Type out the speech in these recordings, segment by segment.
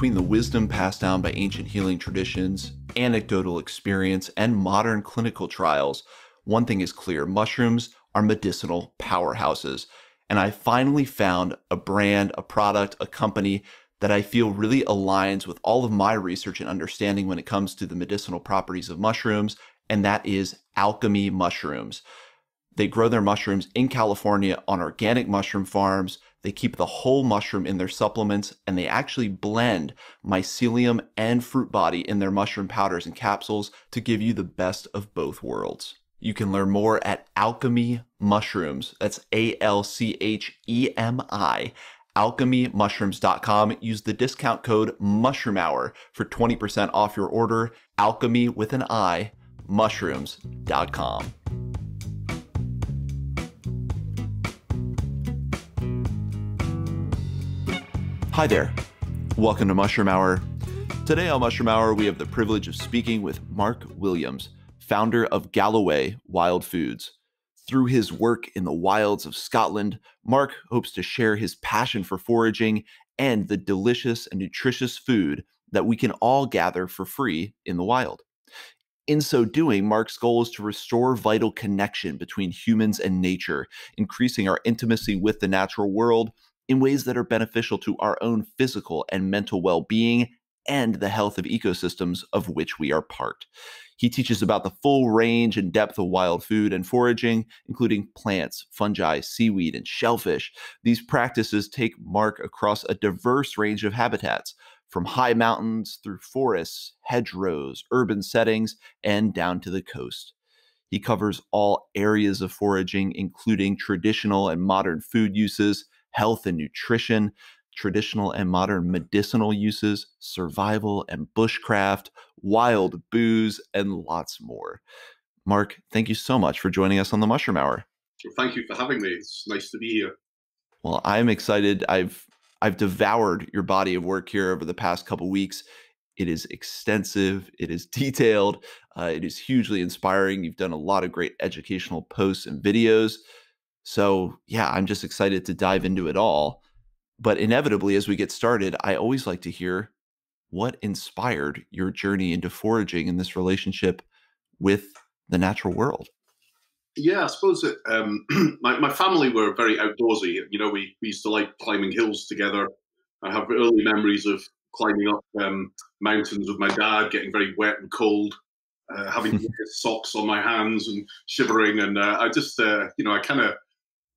between the wisdom passed down by ancient healing traditions, anecdotal experience, and modern clinical trials, one thing is clear mushrooms are medicinal powerhouses. And I finally found a brand, a product, a company that I feel really aligns with all of my research and understanding when it comes to the medicinal properties of mushrooms, and that is Alchemy Mushrooms. They grow their mushrooms in California on organic mushroom farms. They keep the whole mushroom in their supplements and they actually blend mycelium and fruit body in their mushroom powders and capsules to give you the best of both worlds. You can learn more at Alchemy Mushrooms. That's A L C H E M I. AlchemyMushrooms.com. Use the discount code Mushroom Hour for 20% off your order. Alchemy with an I, mushrooms.com. Hi there. Welcome to Mushroom Hour. Today on Mushroom Hour, we have the privilege of speaking with Mark Williams, founder of Galloway Wild Foods. Through his work in the wilds of Scotland, Mark hopes to share his passion for foraging and the delicious and nutritious food that we can all gather for free in the wild. In so doing, Mark's goal is to restore vital connection between humans and nature, increasing our intimacy with the natural world in ways that are beneficial to our own physical and mental well being and the health of ecosystems of which we are part. He teaches about the full range and depth of wild food and foraging, including plants, fungi, seaweed, and shellfish. These practices take Mark across a diverse range of habitats, from high mountains through forests, hedgerows, urban settings, and down to the coast. He covers all areas of foraging, including traditional and modern food uses, health and nutrition, traditional and modern medicinal uses, survival and bushcraft, wild booze, and lots more. Mark, thank you so much for joining us on the Mushroom Hour. Well, thank you for having me. It's nice to be here. Well, I'm excited. I've I've devoured your body of work here over the past couple weeks. It is extensive. It is detailed. Uh, it is hugely inspiring. You've done a lot of great educational posts and videos. So, yeah, I'm just excited to dive into it all. But inevitably, as we get started, I always like to hear what inspired your journey into foraging and this relationship with the natural world. Yeah, I suppose um, my, my family were very outdoorsy. You know, we, we used to like climbing hills together. I have early memories of climbing up um, mountains with my dad, getting very wet and cold, uh, having socks on my hands and shivering. And uh, I just, uh, you know, I kind of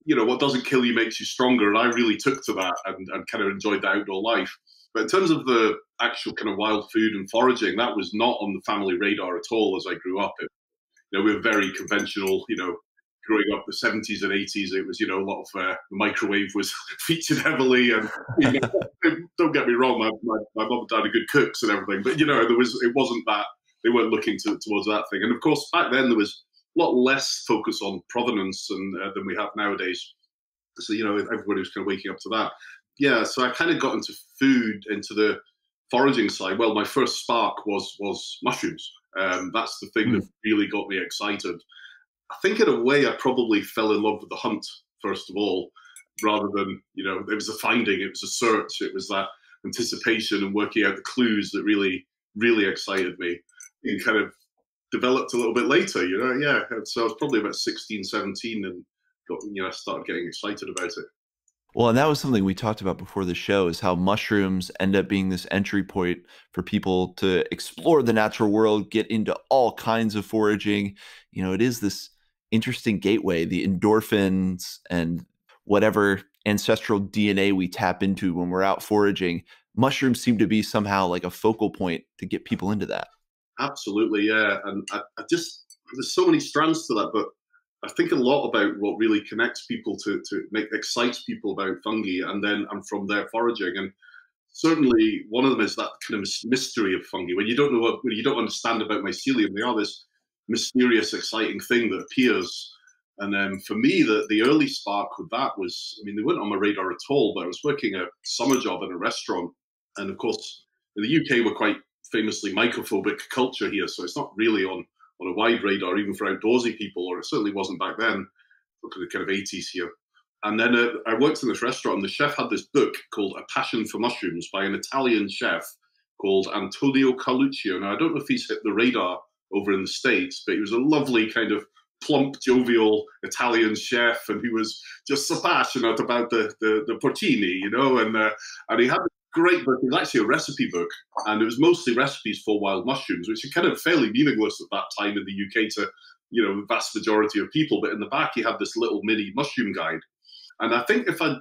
you know, what doesn't kill you makes you stronger. And I really took to that and, and kind of enjoyed the outdoor life. But in terms of the actual kind of wild food and foraging, that was not on the family radar at all as I grew up. It, you know, we were very conventional, you know, growing up the 70s and 80s, it was, you know, a lot of uh, the microwave was featured heavily. And you know, don't get me wrong, my, my, my mum and dad are good cooks and everything, but, you know, there was, it wasn't that, they weren't looking to, towards that thing. And of course, back then there was lot less focus on provenance and, uh, than we have nowadays. So, you know, everybody was kind of waking up to that. Yeah, so I kind of got into food, into the foraging side. Well, my first spark was was mushrooms. Um, that's the thing mm. that really got me excited. I think in a way I probably fell in love with the hunt first of all, rather than you know it was a finding, it was a search, it was that anticipation and working out the clues that really really excited me. And kind of developed a little bit later, you know. Yeah, so I was probably about 16, 17 and got, you know, started getting excited about it. Well, and that was something we talked about before the show is how mushrooms end up being this entry point for people to explore the natural world, get into all kinds of foraging. You know, it is this interesting gateway, the endorphins and whatever ancestral DNA we tap into when we're out foraging. Mushrooms seem to be somehow like a focal point to get people into that. Absolutely, yeah. And I, I, just there's so many strands to that, but I think a lot about what really connects people to to make excites people about fungi, and then and from their foraging. And certainly one of them is that kind of mystery of fungi. When you don't know what when you don't understand about mycelium, they are this mysterious, exciting thing that appears. And then for me, the, the early spark with that was, I mean, they weren't on my radar at all, but I was working a summer job in a restaurant. And of course, in the UK, we're quite famously mycophobic culture here, so it's not really on on a wide radar, even for outdoorsy people, or it certainly wasn't back then. Look at the kind of 80s here. and then uh, I worked in this restaurant, and the chef had this book called A Passion for Mushrooms by an Italian chef called Antonio Carluccio. Now, I don't know if he's hit the radar over in the States, but he was a lovely kind of plump, jovial Italian chef, and he was just so passionate about the the, the you know, and uh, and he had great book. It was actually a recipe book, and it was mostly recipes for wild mushrooms, which are kind of fairly meaningless at that time in the UK to you know the vast majority of people. But in the back, he had this little mini mushroom guide, and I think if I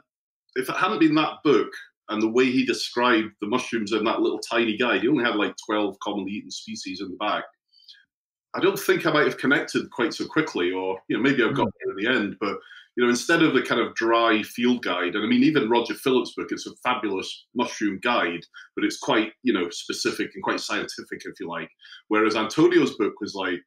if it hadn't been that book and the way he described the mushrooms in that little tiny guide, he only had like twelve commonly eaten species in the back. I don't think I might have connected quite so quickly, or you know maybe I've got mm. there in the end, but you know, instead of the kind of dry field guide, and I mean, even Roger Phillips' book, it's a fabulous mushroom guide, but it's quite, you know, specific and quite scientific, if you like. Whereas Antonio's book was like,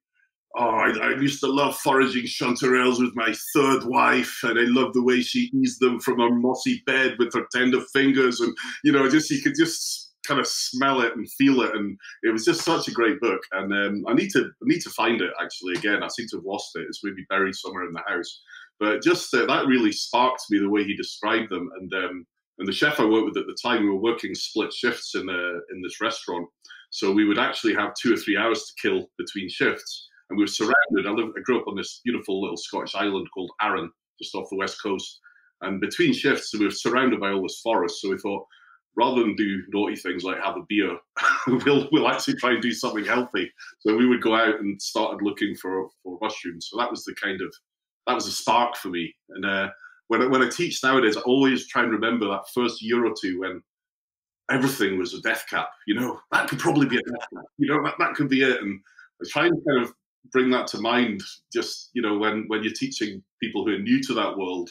oh, I, I used to love foraging chanterelles with my third wife, and I love the way she eased them from her mossy bed with her tender fingers, and you know, just you could just kind of smell it and feel it, and it was just such a great book. And um, I need to I need to find it actually again. I seem to have lost it. It's maybe buried somewhere in the house. But just uh, that really sparked me the way he described them. And um, and the chef I worked with at the time, we were working split shifts in a, in this restaurant, so we would actually have two or three hours to kill between shifts. And we were surrounded. I, lived, I grew up on this beautiful little Scottish island called Arran, just off the west coast. And between shifts, we were surrounded by all this forest. So we thought, rather than do naughty things like have a beer, we'll we'll actually try and do something healthy. So we would go out and started looking for for mushrooms. So that was the kind of that was a spark for me. And uh, when I, when I teach nowadays, I always try and remember that first year or two when everything was a death cap. You know, that could probably be a death cap. You know, that, that could be it. And I try and kind of bring that to mind. Just you know, when when you're teaching people who are new to that world,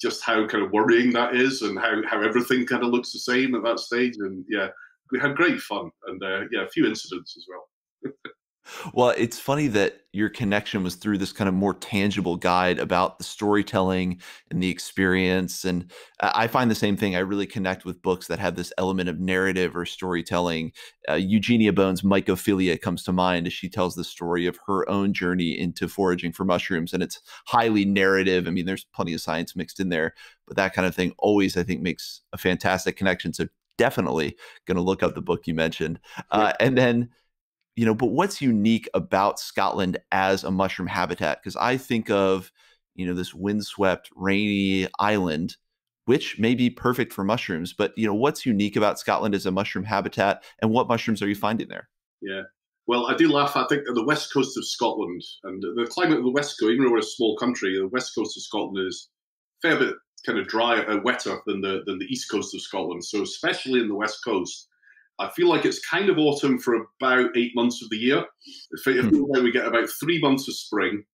just how kind of worrying that is, and how how everything kind of looks the same at that stage. And yeah, we had great fun, and uh, yeah, a few incidents as well. Well, it's funny that your connection was through this kind of more tangible guide about the storytelling and the experience. And I find the same thing. I really connect with books that have this element of narrative or storytelling. Uh, Eugenia Bone's Mycophilia comes to mind as she tells the story of her own journey into foraging for mushrooms. And it's highly narrative. I mean, there's plenty of science mixed in there, but that kind of thing always, I think, makes a fantastic connection. So definitely going to look up the book you mentioned. Uh, and then, you know, but what's unique about Scotland as a mushroom habitat? Because I think of, you know, this windswept, rainy island, which may be perfect for mushrooms. But you know, what's unique about Scotland as a mushroom habitat, and what mushrooms are you finding there? Yeah. Well, I do laugh. I think the west coast of Scotland and the climate of the west coast, even though we're a small country, the west coast of Scotland is fair bit kind of drier, uh, wetter than the than the east coast of Scotland. So, especially in the west coast, I feel like it's kind of autumn for about eight months of the year. It feels hmm. like we get about three months of spring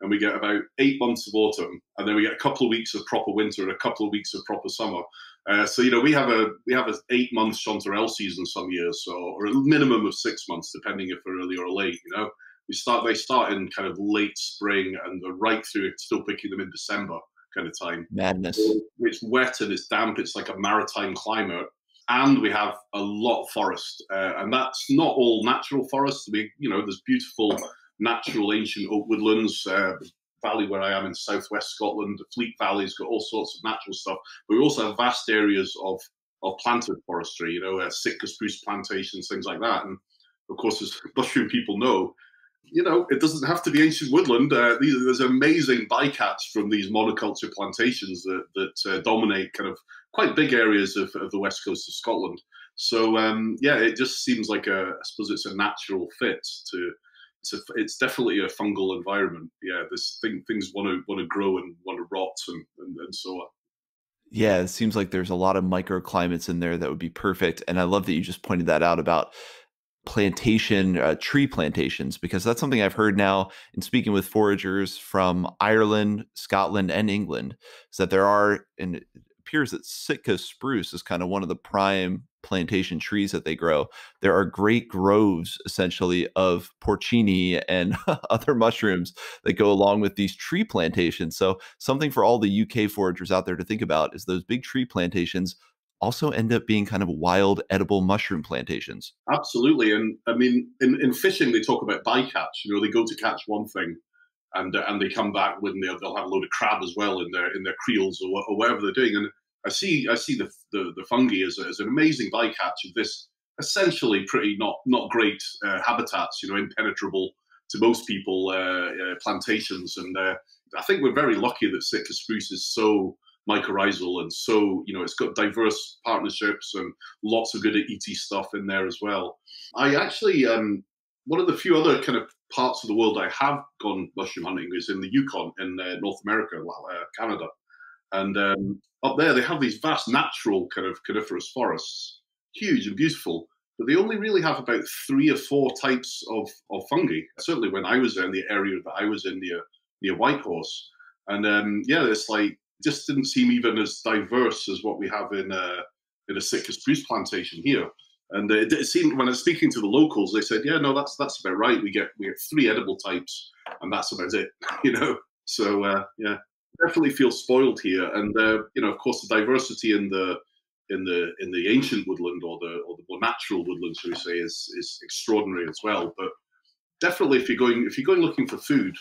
and we get about eight months of autumn, and then we get a couple of weeks of proper winter and a couple of weeks of proper summer. Uh, so you know we have a we have an eight month chanterelle season some years, so or a minimum of six months, depending if we're early or late. You know, we start they start in kind of late spring and they're right through it, still picking them in December kind of time. Madness. It's wet and it's damp. It's like a maritime climate and we have a lot of forest, uh, and that's not all natural forest. We, you know, there's beautiful natural ancient oak woodlands. Uh, valley where I am in southwest Scotland, the Fleet Valley's got all sorts of natural stuff, but we also have vast areas of of planted forestry. You know, uh, Sitka spruce plantations, things like that. And of course, as mushroom people know, you know, it doesn't have to be ancient woodland. Uh, these, there's amazing bycatch from these monoculture plantations that that uh, dominate kind of quite big areas of, of the west coast of Scotland. So um, yeah, it just seems like a I suppose it's a natural fit to. It's, a, it's definitely a fungal environment. Yeah, this thing things want to want to grow and want to rot and, and, and so on. Yeah, it seems like there's a lot of microclimates in there that would be perfect. And I love that you just pointed that out about plantation uh, tree plantations because that's something I've heard now in speaking with foragers from Ireland, Scotland, and England is that there are and appears that Sitka spruce is kind of one of the prime plantation trees that they grow. There are great groves essentially of porcini and other mushrooms that go along with these tree plantations. So something for all the UK foragers out there to think about is those big tree plantations also end up being kind of wild edible mushroom plantations. Absolutely. And I mean, in, in fishing, they talk about bycatch. You know, they go to catch one thing and uh, and they come back when they'll, they'll have a load of crab as well in their in their creels or, or whatever they're doing. And I see I see the the, the fungi as, as an amazing bycatch of this essentially pretty not not great uh, habitats, you know, impenetrable to most people uh, uh, plantations. And uh, I think we're very lucky that Sitka spruce is so mycorrhizal and so you know it's got diverse partnerships and lots of good ET stuff in there as well. I actually um, one of the few other kind of parts of the world I have gone mushroom hunting is in the Yukon in uh, North America, uh, Canada, and um, up there they have these vast natural kind of coniferous forests, huge and beautiful. But they only really have about three or four types of, of fungi. Certainly, when I was in the area that I was in near near Whitehorse, and um, yeah, it's like just didn't seem even as diverse as what we have in a in a Sitka spruce plantation here. And it, it seemed when I was speaking to the locals, they said, "Yeah, no, that's that's about right. We get we get three edible types, and that's about it." you know, so uh, yeah, definitely feel spoiled here. And uh, you know, of course, the diversity in the in the in the ancient woodland or the or the more natural woodland, shall we say, is is extraordinary as well. But definitely, if you're going if you're going looking for food,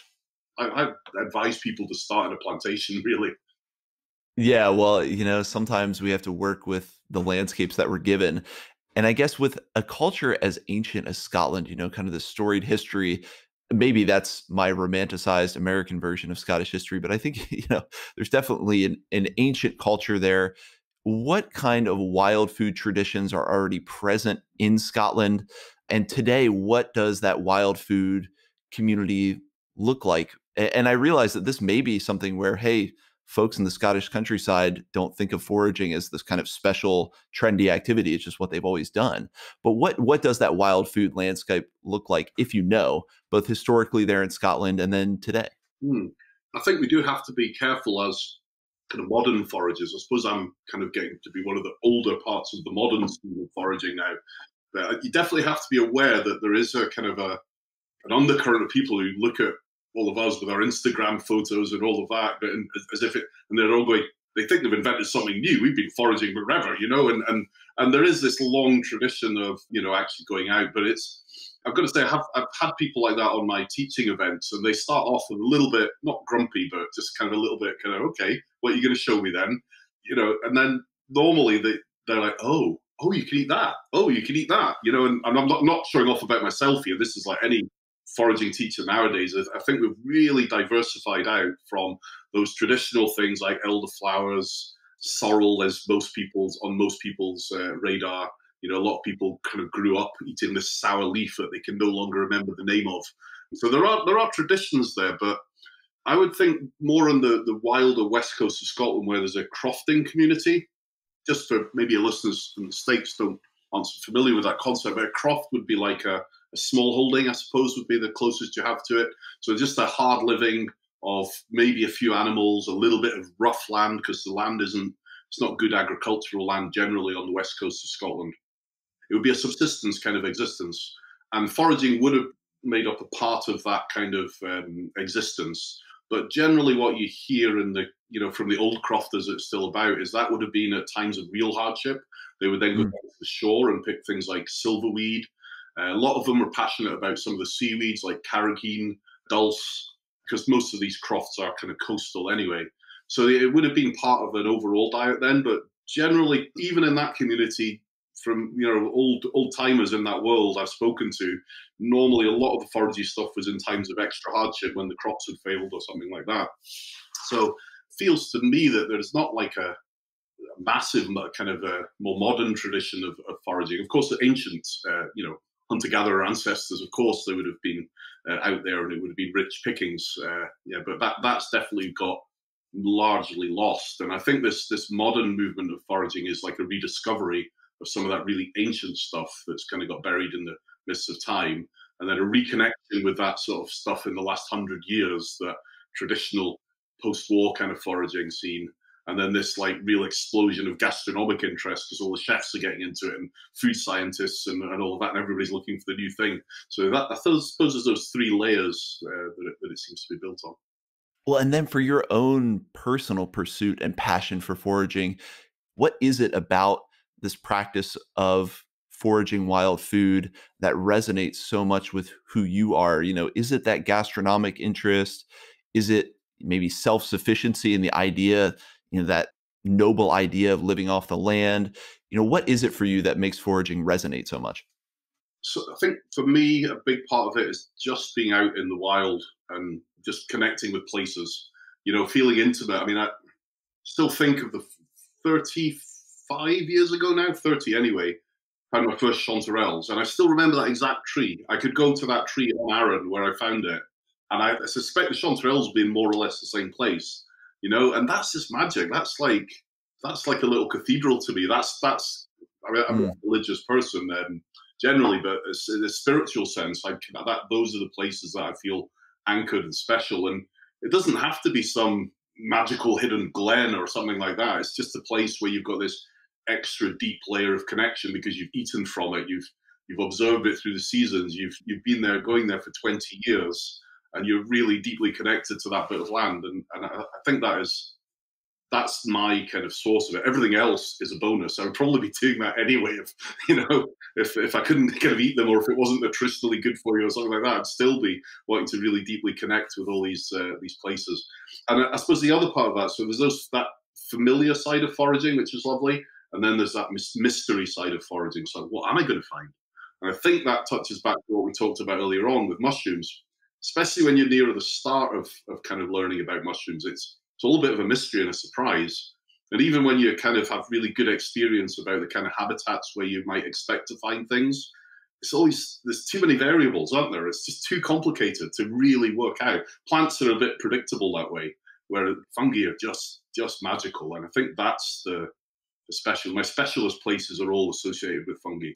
I, I advise people to start in a plantation. Really, yeah, well, you know, sometimes we have to work with the landscapes that we're given. And I guess with a culture as ancient as Scotland, you know, kind of the storied history, maybe that's my romanticized American version of Scottish history, but I think, you know, there's definitely an, an ancient culture there. What kind of wild food traditions are already present in Scotland? And today, what does that wild food community look like? And I realize that this may be something where, hey, folks in the Scottish countryside don't think of foraging as this kind of special trendy activity. It's just what they've always done. But what what does that wild food landscape look like, if you know, both historically there in Scotland and then today? Hmm. I think we do have to be careful as kind of modern foragers. I suppose I'm kind of getting to be one of the older parts of the modern school of foraging now. But you definitely have to be aware that there is a kind of a an undercurrent of people who look at all of us with our Instagram photos and all of that, but as if it, and they're all going, they think they've invented something new. We've been foraging forever, you know, and and and there is this long tradition of you know actually going out, but it's. I've got to say, I have, I've had people like that on my teaching events, and they start off with a little bit, not grumpy, but just kind of a little bit kind of, okay, what are you going to show me then? You know, and then normally they, they're like, oh, oh, you can eat that. Oh, you can eat that. You know, and, and I'm not, not showing off about myself here. This is like any foraging teacher nowadays, I think we've really diversified out from those traditional things like elderflowers, sorrel, as most people's on most people's uh, radar. You know, a lot of people kind of grew up eating this sour leaf that they can no longer remember the name of. So there are there are traditions there, but I would think more on the the wilder west coast of Scotland where there's a crofting community. Just for maybe your listeners in the states don't aren't familiar with that concept, but a croft would be like a a small holding, I suppose, would be the closest you have to it. So just a hard living of maybe a few animals, a little bit of rough land because the land isn't it's not good agricultural land generally on the west coast of Scotland. It would be a subsistence kind of existence, and foraging would have made up a part of that kind of um, existence. But generally, what you hear in the you know from the old crofters it's still about is that would have been at times of real hardship. They would then go mm. to the shore and pick things like silverweed uh, a lot of them were passionate about some of the seaweeds like carrageen, dulse, because most of these crofts are kind of coastal anyway. So it would have been part of an overall diet then, but generally, even in that community, from you know old old timers in that world I've spoken to, normally a lot of the foraging stuff was in times of extra hardship when the crops had failed or something like that. So feels to me that there's not like a, massive kind of a more modern tradition of, of foraging. Of course, the ancient, uh, you know, hunter-gatherer ancestors, of course, they would have been uh, out there, and it would have been rich pickings. Uh, yeah, but that that's definitely got largely lost. And I think this this modern movement of foraging is like a rediscovery of some of that really ancient stuff that's kind of got buried in the mists of time, and then a reconnection with that sort of stuff in the last hundred years that traditional post-war kind of foraging scene and then this like real explosion of gastronomic interest because all the chefs are getting into it and food scientists and, and all of that and everybody's looking for the new thing so that i suppose there's those three layers uh, that, it, that it seems to be built on well and then for your own personal pursuit and passion for foraging what is it about this practice of foraging wild food that resonates so much with who you are? You know, is it that gastronomic interest? Is it maybe self sufficiency and the idea, you know, that noble idea of living off the land? You know, what is it for you that makes foraging resonate so much? So I think for me, a big part of it is just being out in the wild and just connecting with places. You know, feeling intimate. I mean, I still think of the 35 years ago now, 30 anyway, found my first chanterelles. And I still remember that exact tree. I could go to that tree on Arran where I found it. And I, suspect the chanterelles being more or less the same place, you know, and that's just magic. That's like, that's like a little cathedral to me. That's, that's, I mean, I'm a hmm. religious person um, generally, but in a spiritual sense, I, that, those are the places that I feel anchored and special. And it doesn't have to be some magical hidden glen or something like that. It's just a place where you've got this extra deep layer of connection because you've eaten from it, you've you've observed it through the seasons, you've you've been there, going there for 20 years, and you're really deeply connected to that bit of land. And and I, think that is that's my kind of source of it. Everything else is a bonus. I would probably be doing that anyway if you know if, if I couldn't kind of eat them or if it wasn't nutritionally good for you or something like that. I'd still be wanting to really deeply connect with all these uh, these places. And I, I, suppose the other part of that, so there's those that familiar side of foraging, which is lovely, and then there's that mystery side of foraging. So what am I going to find? And I think that touches back to what we talked about earlier on with mushrooms, especially when you're near the start of, of kind of learning about mushrooms. It's it's a bit of a mystery and a surprise. And even when you kind of have really good experience about the kind of habitats where you might expect to find things, it's always there's too many variables, aren't there? It's just too complicated to really work out. Plants are a bit predictable that way, where fungi are just just magical. And I think that's the the special. My specialist places are all associated with fungi.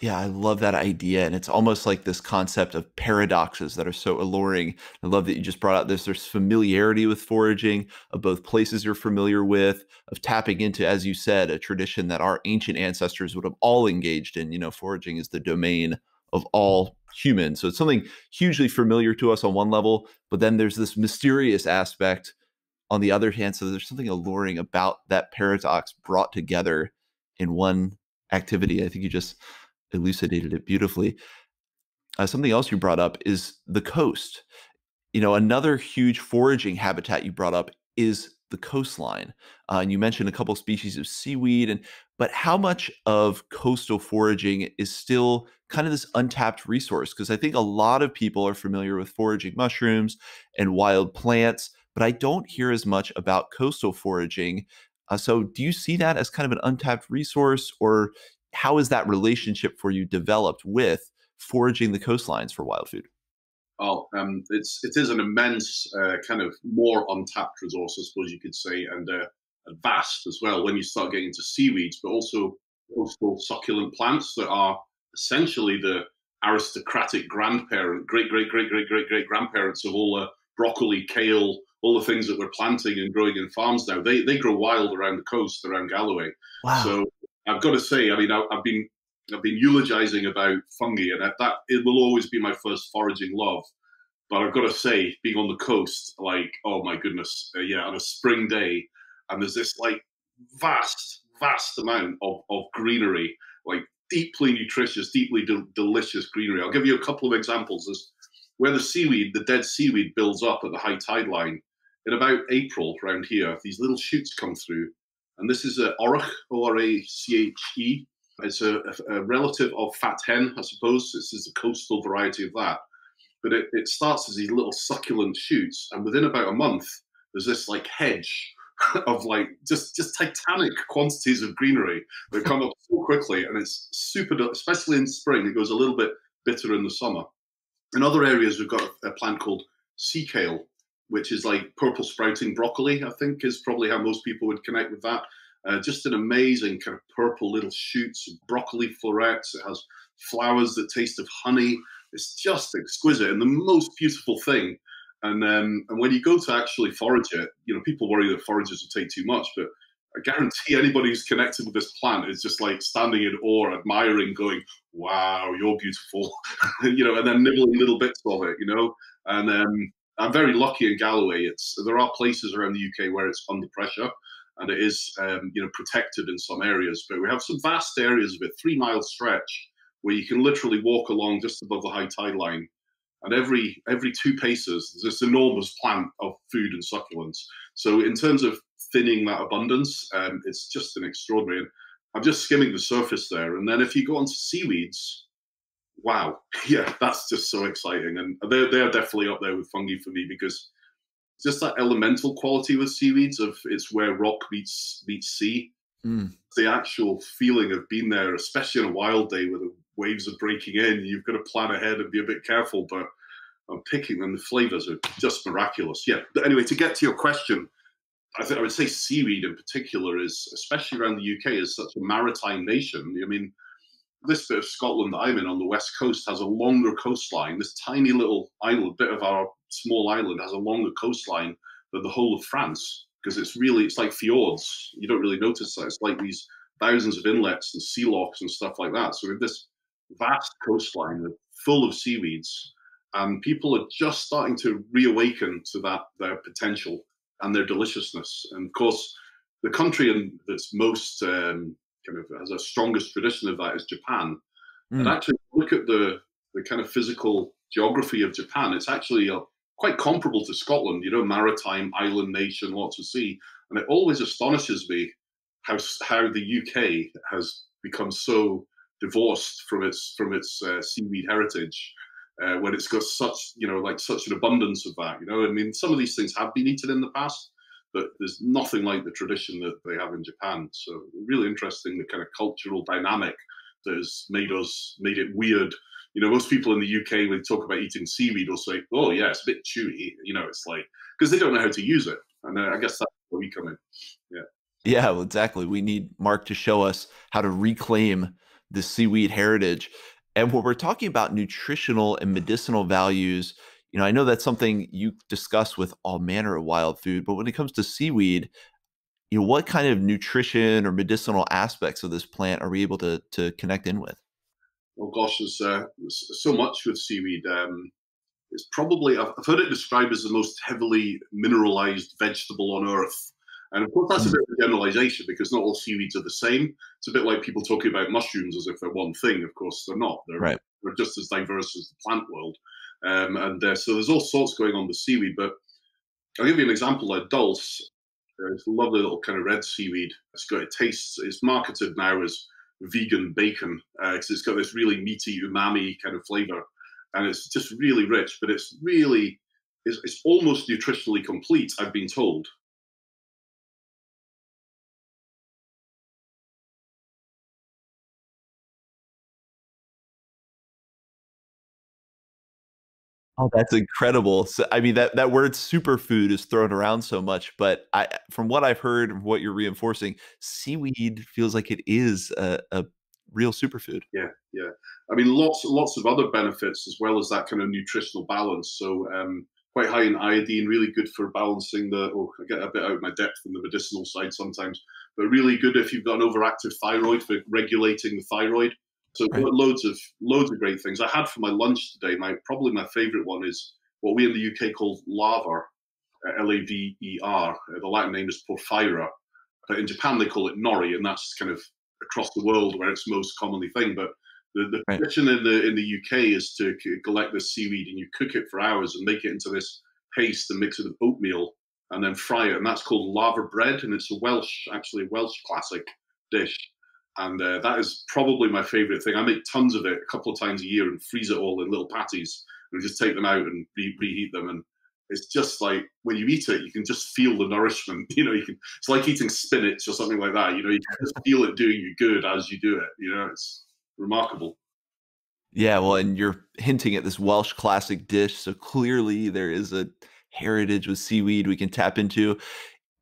Yeah, I love that idea. And it's almost like this concept of paradoxes that are so alluring. I love that you just brought out this there's familiarity with foraging, of both places you're familiar with, of tapping into, as you said, a tradition that our ancient ancestors would have all engaged in. You know, foraging is the domain of all humans. So it's something hugely familiar to us on one level, but then there's this mysterious aspect on the other hand. So there's something alluring about that paradox brought together in one activity. I think you just elucidated it beautifully. Uh, something else you brought up is the coast. You know, another huge foraging habitat you brought up is the coastline. Uh, and you mentioned a couple species of seaweed, and but how much of coastal foraging is still kind of this untapped resource? Because I think a lot of people are familiar with foraging mushrooms and wild plants, but I don't hear as much about coastal foraging. Uh, so, do you see that as kind of an untapped resource, or how is that relationship for you developed with foraging the coastlines for wild food? Oh, um, it's it is an immense uh, kind of more untapped resource, I suppose you could say, and uh, vast as well when you start getting into seaweeds, but also coastal succulent plants that are essentially the aristocratic grandparent, great, great, great, great, great, great grandparents of all the broccoli, kale, all the things that we're planting and growing in farms now. They they grow wild around the coast, around Galloway. Wow. So I've got to say, I mean, I, have been I've been eulogizing about fungi, and that it will always be my first foraging love. But I've got to say, being on the coast, like, oh my goodness, uh, yeah, on a spring day, and there's this like vast, vast amount of, of greenery, like deeply nutritious, deeply de- delicious greenery. I'll give you a couple of examples. There's where the seaweed, the dead seaweed, builds up at the high tide line. In about April, around here, these little shoots come through, and this is a Orach, O R A C H E. It's a, a, relative of fat hen, I suppose. This is a coastal variety of that. But it, it starts as these little succulent shoots, and within about a month, there's this like hedge of like just just titanic quantities of greenery that come up so quickly, and it's super. Especially in spring, it goes a little bit bitter in the summer. In other areas, we've got a plant called sea kale, which is like purple sprouting broccoli, I think is probably how most people would connect with that. Uh, just an amazing kind of purple little shoots, broccoli florets. It has flowers that taste of honey. It's just exquisite and the most beautiful thing. And um, and when you go to actually forage it, you know, people worry that foragers will take too much, but I guarantee anybody who's connected with this plant is just like standing in awe, admiring, going, "Wow, you're beautiful," you know, and then nibbling little bits of it, you know. And um, I'm very lucky in Galloway. It's there are places around the UK where it's under pressure, and it is um, you know protected in some areas. But we have some vast areas of it, three mile stretch, where you can literally walk along just above the high tide line, and every every two paces there's this enormous plant of food and succulents. So in terms of thinning that abundance, um, it's just an extraordinary. I'm just skimming the surface there, and then if you go on to seaweeds, wow, yeah, that's just so exciting, and they're they're definitely up there with fungi for me because just that elemental quality with seaweeds of it's where rock meets meets sea. Mm. The actual feeling of being there, especially on a wild day where the waves are breaking in, you've got to plan ahead and be a bit careful. But I'm picking them. The flavors are just miraculous. Yeah. But anyway, to get to your question, I think I would say seaweed in particular is, especially around the UK, is such a maritime nation. I mean, this bit of Scotland that I'm in on the west coast has a longer coastline. This tiny little island, bit of our small island, has a longer coastline than the whole of France because it's really it's like fjords. You don't really notice that. It's like these thousands of inlets and sea locks and stuff like that. So we have this vast coastline full of seaweeds, and people are just starting to reawaken to that their potential and their deliciousness. And of course, the country that's most um, kind of has a strongest tradition of that is Japan. Mm. And actually, look at the the kind of physical geography of Japan. It's actually a, uh, quite comparable to Scotland. You know, maritime island nation, lots of sea, and it always astonishes me how how the UK has become so divorced from its from its uh, seaweed heritage. Uh, when it's got such, you know, like such an abundance of that, you know, I mean, some of these things have been eaten in the past, but there's nothing like the tradition that they have in Japan. So really interesting the kind of cultural dynamic that has made us made it weird. You know, most people in the UK when they talk about eating seaweed will say, "Oh yeah, it's a bit chewy." You know, it's like because they don't know how to use it, and uh, I guess that's where we come in. Yeah. Yeah, well, exactly. We need Mark to show us how to reclaim the seaweed heritage. And when we're talking about nutritional and medicinal values, you know, I know that's something you discuss with all manner of wild food, but when it comes to seaweed, you know, what kind of nutrition or medicinal aspects of this plant are we able to to connect in with? Oh gosh, there's, uh, so much with seaweed. Um, it's probably I've heard it described as the most heavily mineralized vegetable on earth. And of course, that's a hmm. bit of a generalization because not all seaweeds are the same. It's a bit like people talking about mushrooms as if they're one thing. Of course, they're not. They're, right. they're just as diverse as the plant world. Um, and uh, so there's all sorts going on with seaweed. But I'll give you an example like dulse. Uh, it's a lovely little kind of red seaweed. It's got it tastes. It's marketed now as vegan bacon because uh, it's got this really meaty umami kind of flavor, and it's just really rich. But it's really it's, it's almost nutritionally complete. I've been told. Oh, that's incredible. So, I mean, that that word superfood is thrown around so much, but I, from what I've heard and what you're reinforcing, seaweed feels like it is a, a real superfood. Yeah, yeah. I mean, lots lots of other benefits as well as that kind of nutritional balance. So, um, quite high in iodine, really good for balancing the. Oh, I get a bit out of my depth in the medicinal side sometimes, but really good if you've got an overactive thyroid for regulating the thyroid. So right. loads of loads of great things. I had for my lunch today. My probably my favourite one is what we in the UK call laver, uh, L A V E R. Uh, the Latin name is porphyra, but in Japan they call it nori, and that's kind of across the world where it's most commonly thing. But the, the right. tradition in the in the UK is to collect this seaweed and you cook it for hours and make it into this paste and mix it with oatmeal and then fry it, and that's called laverbread, and it's a Welsh, actually a Welsh classic dish and uh, that is probably my favorite thing. I make tons of it a couple of times a year and freeze it all in little patties and just take them out and re- reheat them. And it's just like when you eat it, you can just feel the nourishment. You know, you can. It's like eating spinach or something like that. You know, you can just feel it doing you good as you do it. You know, it's remarkable. Yeah, well, and you're hinting at this Welsh classic dish, so clearly there is a heritage with seaweed we can tap into.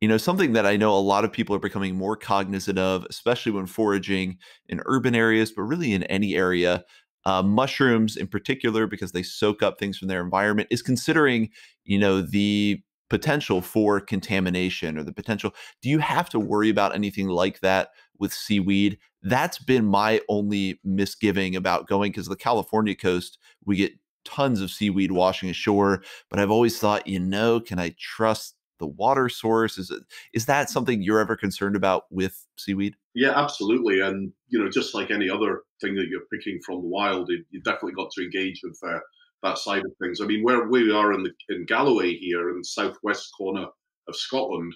You know, something that I know a lot of people are becoming more cognizant of, especially when foraging in urban areas, but really in any area, uh, mushrooms in particular, because they soak up things from their environment, is considering, you know, the potential for contamination or the potential. Do you have to worry about anything like that with seaweed? That's been my only misgiving about going because the California coast, we get tons of seaweed washing ashore, but I've always thought, you know, can I trust the water source? Is it is that something you're ever concerned about with seaweed? Yeah, absolutely. And you know, just like any other thing that you're picking from the wild, you, have definitely got to engage with uh, that side of things. I mean, where we are in the in Galloway here in the southwest corner of Scotland,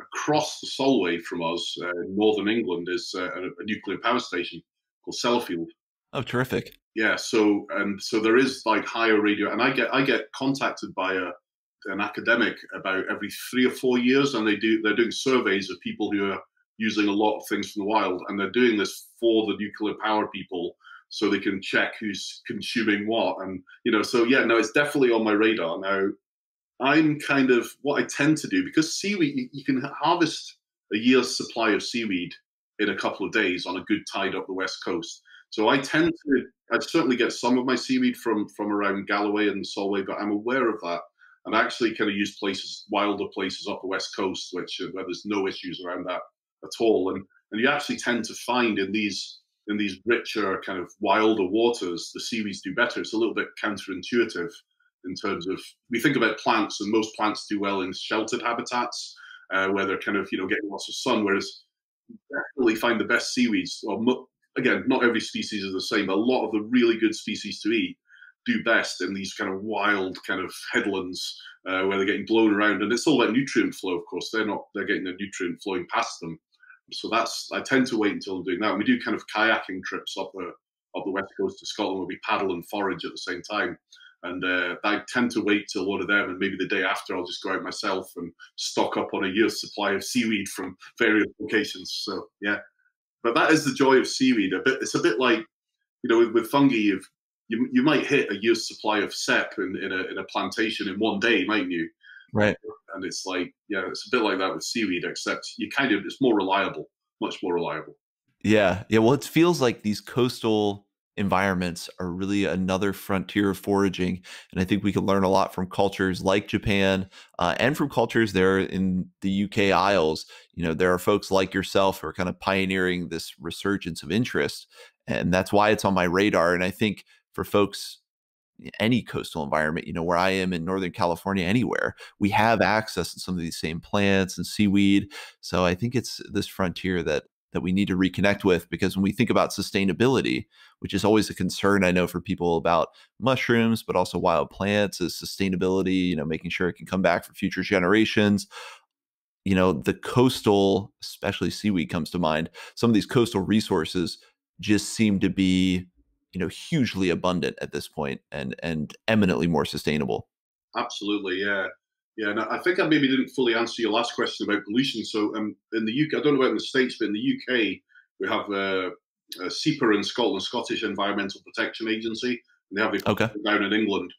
across the Solway from us, uh, in northern England, is uh, a, a, nuclear power station called Sellafield. Oh, terrific! Yeah, so and so there is like higher radio, and I get I get contacted by a an academic about every three or four years, and they do they're doing surveys of people who are using a lot of things from the wild, and they're doing this for the nuclear power people so they can check who's consuming what. And, you know, so yeah, no, it's definitely on my radar. Now, I'm kind of what I tend to do because seaweed, you, you can harvest a year's supply of seaweed in a couple of days on a good tide up the west coast. So I tend to, I certainly get some of my seaweed from from around Galloway and Solway, but I'm aware of that. And actually kind of use places, wilder places off the west coast, which where there's no issues around that at all. And and you actually tend to find in these in these richer kind of wilder waters, the seaweeds do better. It's a little bit counterintuitive in terms of we think about plants, and most plants do well in sheltered habitats uh, where they're kind of you know getting lots of sun. Whereas definitely find the best seaweeds. Well, again, not every species is the same. But a lot of the really good species to eat do best in these kind of wild kind of headlands uh, where they're getting blown around, and it's all about nutrient flow. Of course, they're not they're getting the nutrient flowing past them so that's I tend to wait until I'm doing that. And we do kind of kayaking trips up the up the west coast of Scotland where we paddle and forage at the same time. And uh, I tend to wait till one of them, and maybe the day after, I'll just go out myself and stock up on a year's supply of seaweed from various locations. So yeah, but that is the joy of seaweed. A bit, it's a bit like you know, with, with fungi, you've, you you might hit a year's supply of cep in, in a in a plantation in one day, mightn't you? Right. And it's like, yeah, it's a bit like that with seaweed, except you kind of, it's more reliable, much more reliable. Yeah. Yeah. Well, it feels like these coastal environments are really another frontier of foraging. And I think we can learn a lot from cultures like Japan uh, and from cultures there in the UK Isles. You know, there are folks like yourself who are kind of pioneering this resurgence of interest. And that's why it's on my radar. And I think for folks any coastal environment, you know, where I am in Northern California, anywhere, we have access to some of these same plants and seaweed. So I think it's this frontier that that we need to reconnect with because when we think about sustainability, which is always a concern I know for people about mushrooms, but also wild plants, is sustainability, you know, making sure it can come back for future generations. You know, the coastal, especially seaweed comes to mind. Some of these coastal resources just seem to be you know hugely abundant at this point and and eminently more sustainable absolutely yeah yeah and i think i maybe didn't fully answer your last question about pollution so um, in the uk i don't know about in the states but in the uk we have uh, uh, SEPA in Scotland, Scottish Environmental Protection Agency, and they have it okay. down in England.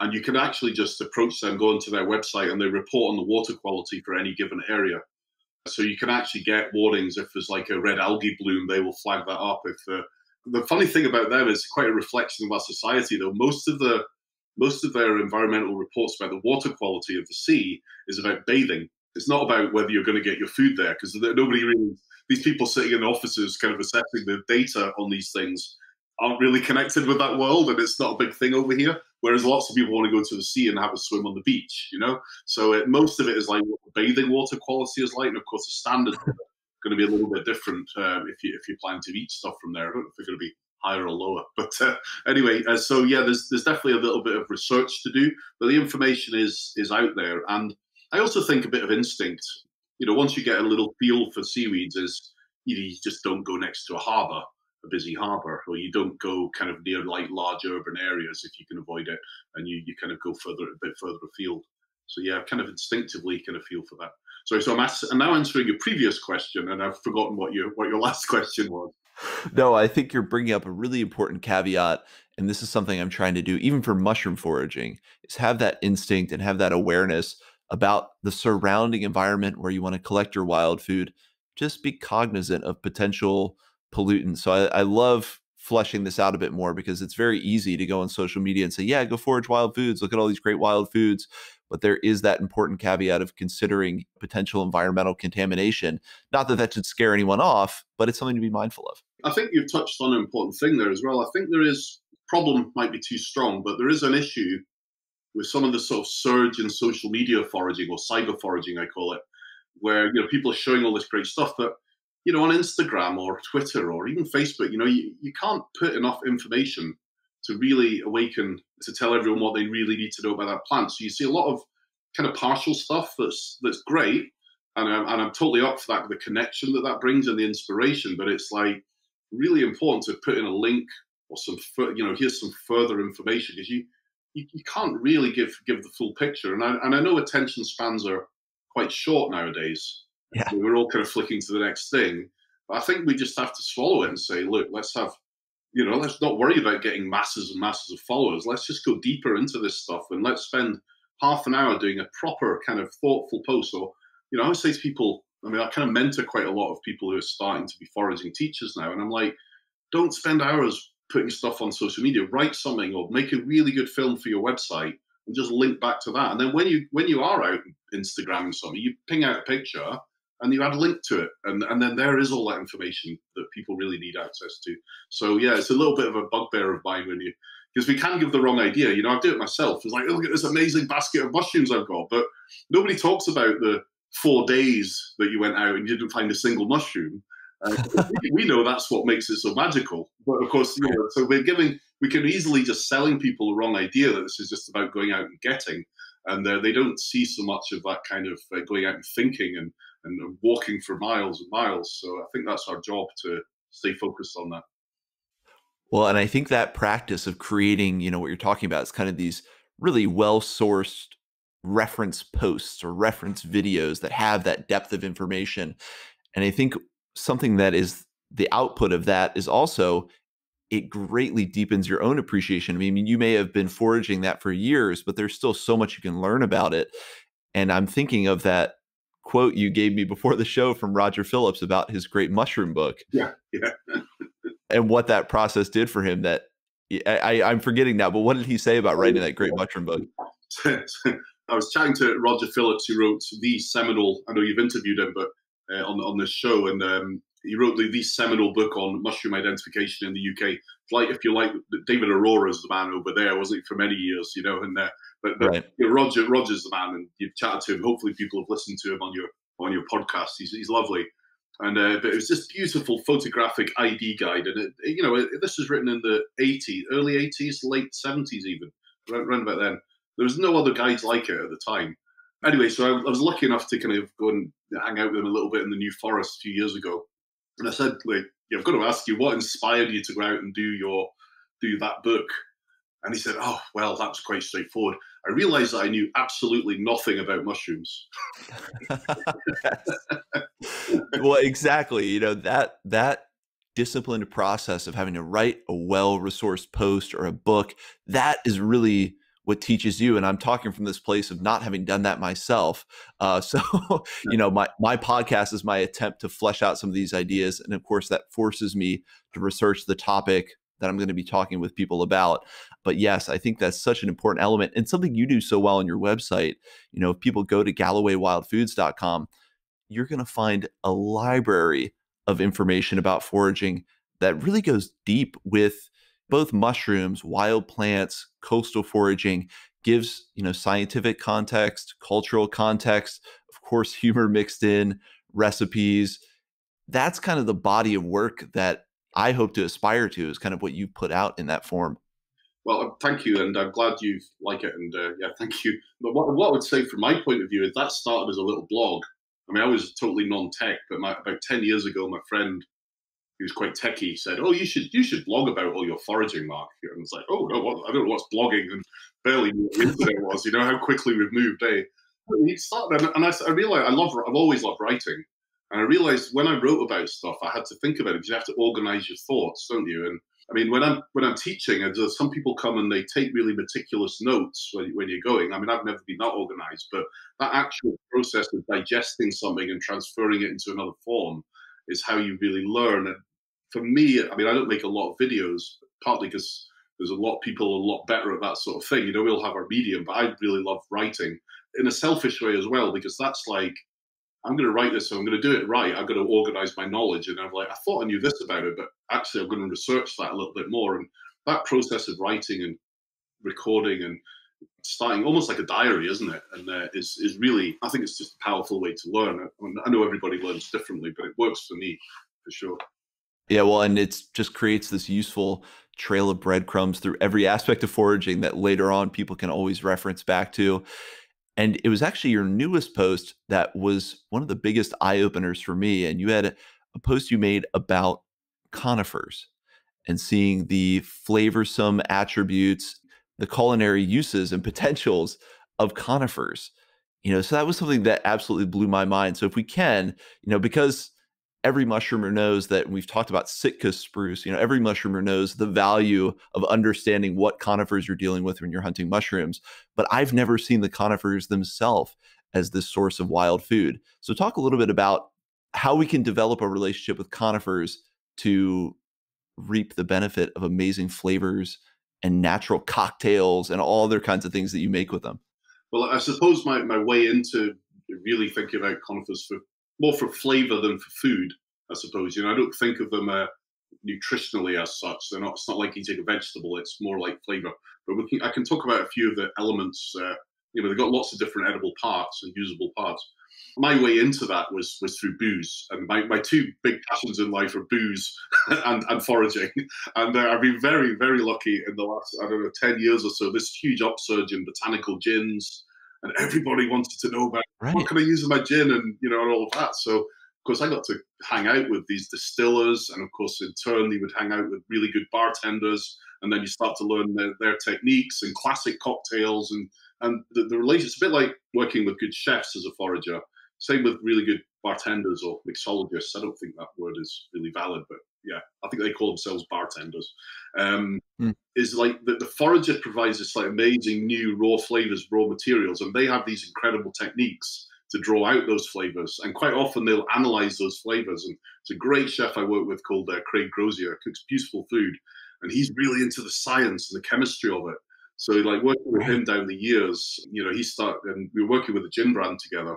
And you can actually just approach them, go onto their website, and they report on the water quality for any given area. So you can actually get warnings if there's like a red algae bloom, they will flag that up. If uh, the funny thing about them is quite a reflection of our society, though. Most of the most of their environmental reports about the water quality of the sea is about bathing. It's not about whether you're going to get your food there because nobody really. These people sitting in the offices, kind of assessing the data on these things, aren't really connected with that world, and it's not a big thing over here. Whereas lots of people want to go to the sea and have a swim on the beach, you know. So it, most of it is like what the bathing water quality is like, and of course the standards going to be a little bit different um, if you if you plan to eat stuff from there. I don't know if they're going to be higher or lower, but uh, anyway, uh, so yeah, there's there's definitely a little bit of research to do, but the information is is out there, and I also think a bit of instinct. You know, once you get a little feel for seaweeds, is you, know, you just don't go next to a harbour, a busy harbour, or you don't go kind of near like large urban areas if you can avoid it, and you you kind of go further a bit further afield. So yeah, kind of instinctively kind of feel for that. Sorry, so I'm, ask, I'm now answering your previous question, and I've forgotten what your what your last question was. No, I think you're bringing up a really important caveat, and this is something I'm trying to do, even for mushroom foraging, is have that instinct and have that awareness about the surrounding environment where you want to collect your wild food. Just be cognizant of potential pollutants. So I, I love fleshing this out a bit more because it's very easy to go on social media and say, yeah, go forage wild foods. Look at all these great wild foods but there is that important caveat of considering potential environmental contamination. Not that that should scare anyone off, but it's something to be mindful of. I think you've touched on an important thing there as well. I think there is problem might be too strong, but there is an issue with some of the sort of surge in social media foraging or cyber foraging, I call it, where you know people are showing all this great stuff, but you know on Instagram or Twitter or even Facebook, you know you, you can't put enough information to really awaken to tell everyone what they really need to know about that plant. So you see a lot of kind of partial stuff that's that's great, and I'm, and I'm totally up for that the connection that that brings and the inspiration. But it's like really important to put in a link or some you know here's some further information because you, you, you can't really give give the full picture. And I and I know attention spans are quite short nowadays. Yeah. We're all kind of flicking to the next thing. But I think we just have to swallow it and say, look, let's have you know, let's not worry about getting masses and masses of followers. Let's just go deeper into this stuff and let's spend half an hour doing a proper kind of thoughtful post. Or, you know, I would say to people, I mean, I kind of mentor quite a lot of people who are starting to be foraging teachers now. And I'm like, don't spend hours putting stuff on social media. Write something or make a really good film for your website and just link back to that. And then when you when you are out Instagramming something, you ping out a picture and you add a link to it, and and then there is all that information that people really need access to. So yeah, it's a little bit of a bugbear of mine when you because we can give the wrong idea. You know, I do it myself. It's like, oh, look at this amazing basket of mushrooms I've got, but nobody talks about the four days that you went out and you didn't find a single mushroom. Uh, we know that's what makes it so magical. But of course, you know, so we're giving, we can easily just selling people the wrong idea that this is just about going out and getting. And uh, they don't see so much of that kind of uh, going out and thinking and, and walking for miles and miles. So I think that's our job to stay focused on that. Well, and I think that practice of creating, you know, what you're talking about is kind of these really well sourced reference posts or reference videos that have that depth of information. And I think something that is the output of that is also it greatly deepens your own appreciation. I mean, you may have been foraging that for years, but there's still so much you can learn about it. And I'm thinking of that quote you gave me before the show from Roger Phillips about his great mushroom book. Yeah, yeah. and what that process did for him that I, I, am forgetting now, but what did he say about writing that great mushroom book? I was chatting to Roger Phillips, who wrote the seminal. I know you've interviewed him, but uh, on on this show, and um, he wrote the, the seminal book on mushroom identification in the UK. Like, if you like, David Arora's the man over there, wasn't he, for many years, you know? And uh, but, but right. you know, Roger Roger's the man, and you've chatted to him. Hopefully, people have listened to him on your on your podcast. He's he's lovely. And uh, but it was this beautiful photographic ID guide, and it, you know it, this was written in the 80s, early 80s, late 70s, even around about then. There was no other guides like it at the time. Anyway, so I, I, was lucky enough to kind of go and hang out with him a little bit in the New Forest a few years ago, and I said, like, yeah, I've got to ask you, what inspired you to go out and do your do that book? And he said, Oh, well, that was quite straightforward. I realized that I knew absolutely nothing about mushrooms. well, exactly. You know, that that disciplined process of having to write a well-resourced post or a book, that is really what teaches you and i'm talking from this place of not having done that myself uh, so you know my my podcast is my attempt to flesh out some of these ideas and of course that forces me to research the topic that I'm going to be talking with people about. But yes, I think that's such an important element and something you do so well on your website. You know, if people go to GallowayWildFoods.com, you're going to find a library of information about foraging that really goes deep with both mushrooms, wild plants, coastal foraging, gives, you know, scientific context, cultural context, of course, humor mixed in, recipes. That's kind of the body of work that I hope to aspire to is kind of what you put out in that form. Well, uh, thank you, and I'm glad you like it, and uh, yeah, thank you. But what, what I would say from my point of view is that started as a little blog. I mean, I was totally non-tech, but my, about ten years ago, my friend, who was quite techy, said, "Oh, you should you should blog about all your foraging, Mark." And it's like, "Oh no, what, I don't know what's blogging," and barely knew what internet was. You know how quickly we've moved, eh? He started, and I, I realized I love I've always loved writing, and I realized when I wrote about stuff, I had to think about it because you have to organize your thoughts, don't you? And I mean, when I'm when I'm teaching, some people come and they take really meticulous notes when, when you're going. I mean, I've never been that organized, but that actual process of digesting something and transferring it into another form is how you really learn. And for me, I mean, I don't make a lot of videos, partly because there's a lot of people a lot better at that sort of thing. You know, we all have our medium, but I really love writing in a selfish way as well because that's like I'm going to write this, so I'm going to do it right. I've got to organize my knowledge. And I'm like, I thought I knew this about it, but actually, I'm going to research that a little bit more. And that process of writing and recording and starting almost like a diary, isn't it? And uh, is is really, I think it's just a powerful way to learn. I know everybody learns differently, but it works for me for sure. Yeah, well, and it just creates this useful trail of breadcrumbs through every aspect of foraging that later on people can always reference back to. And it was actually your newest post that was one of the biggest eye openers for me. And you had a, post you made about conifers and seeing the flavorsome attributes, the culinary uses and potentials of conifers. You know, so that was something that absolutely blew my mind. So if we can, you know, because every mushroomer knows that we've talked about Sitka spruce, you know, every mushroomer knows the value of understanding what conifers you're dealing with when you're hunting mushrooms. But I've never seen the conifers themselves as this source of wild food. So talk a little bit about how we can develop a relationship with conifers to reap the benefit of amazing flavors and natural cocktails and all other kinds of things that you make with them. Well, I suppose my, my way into really thinking about conifers for more for flavor than for food, I suppose. You know, I don't think of them uh, nutritionally as such. They're not. It's not like eating a vegetable. It's more like flavor. But can, I can talk about a few of the elements. Uh, you know, they've got lots of different edible parts and usable parts my way into that was was through booze, and my, my two big passions in life are booze and, and foraging. And uh, I've been very very lucky in the last I don't know ten years or so. This huge upsurge in botanical gins, and everybody wanted to know about right. what can I use in my gin, and you know, and all of that. So of course, I got to hang out with these distillers, and of course, in turn, they would hang out with really good bartenders, and then you start to learn their, their techniques and classic cocktails, and and the, the relation. It's a bit like working with good chefs as a forager. Same with really good bartenders or mixologists. I don't think that word is really valid, but yeah, I think they call themselves bartenders. Um, mm. Is like the, the forager provides this like amazing new raw flavors, raw materials, and they have these incredible techniques to draw out those flavors. And quite often they'll analyze those flavors. And it's a great chef I work with called uh, Craig Crozier, cooks beautiful food, and he's really into the science and the chemistry of it. So like working with him down the years, you know, he started, and we were working with a gin brand together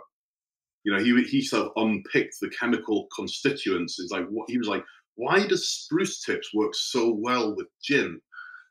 you know, he he sort of unpicked the chemical constituents. He's like, what he was like, why does spruce tips work so well with gin?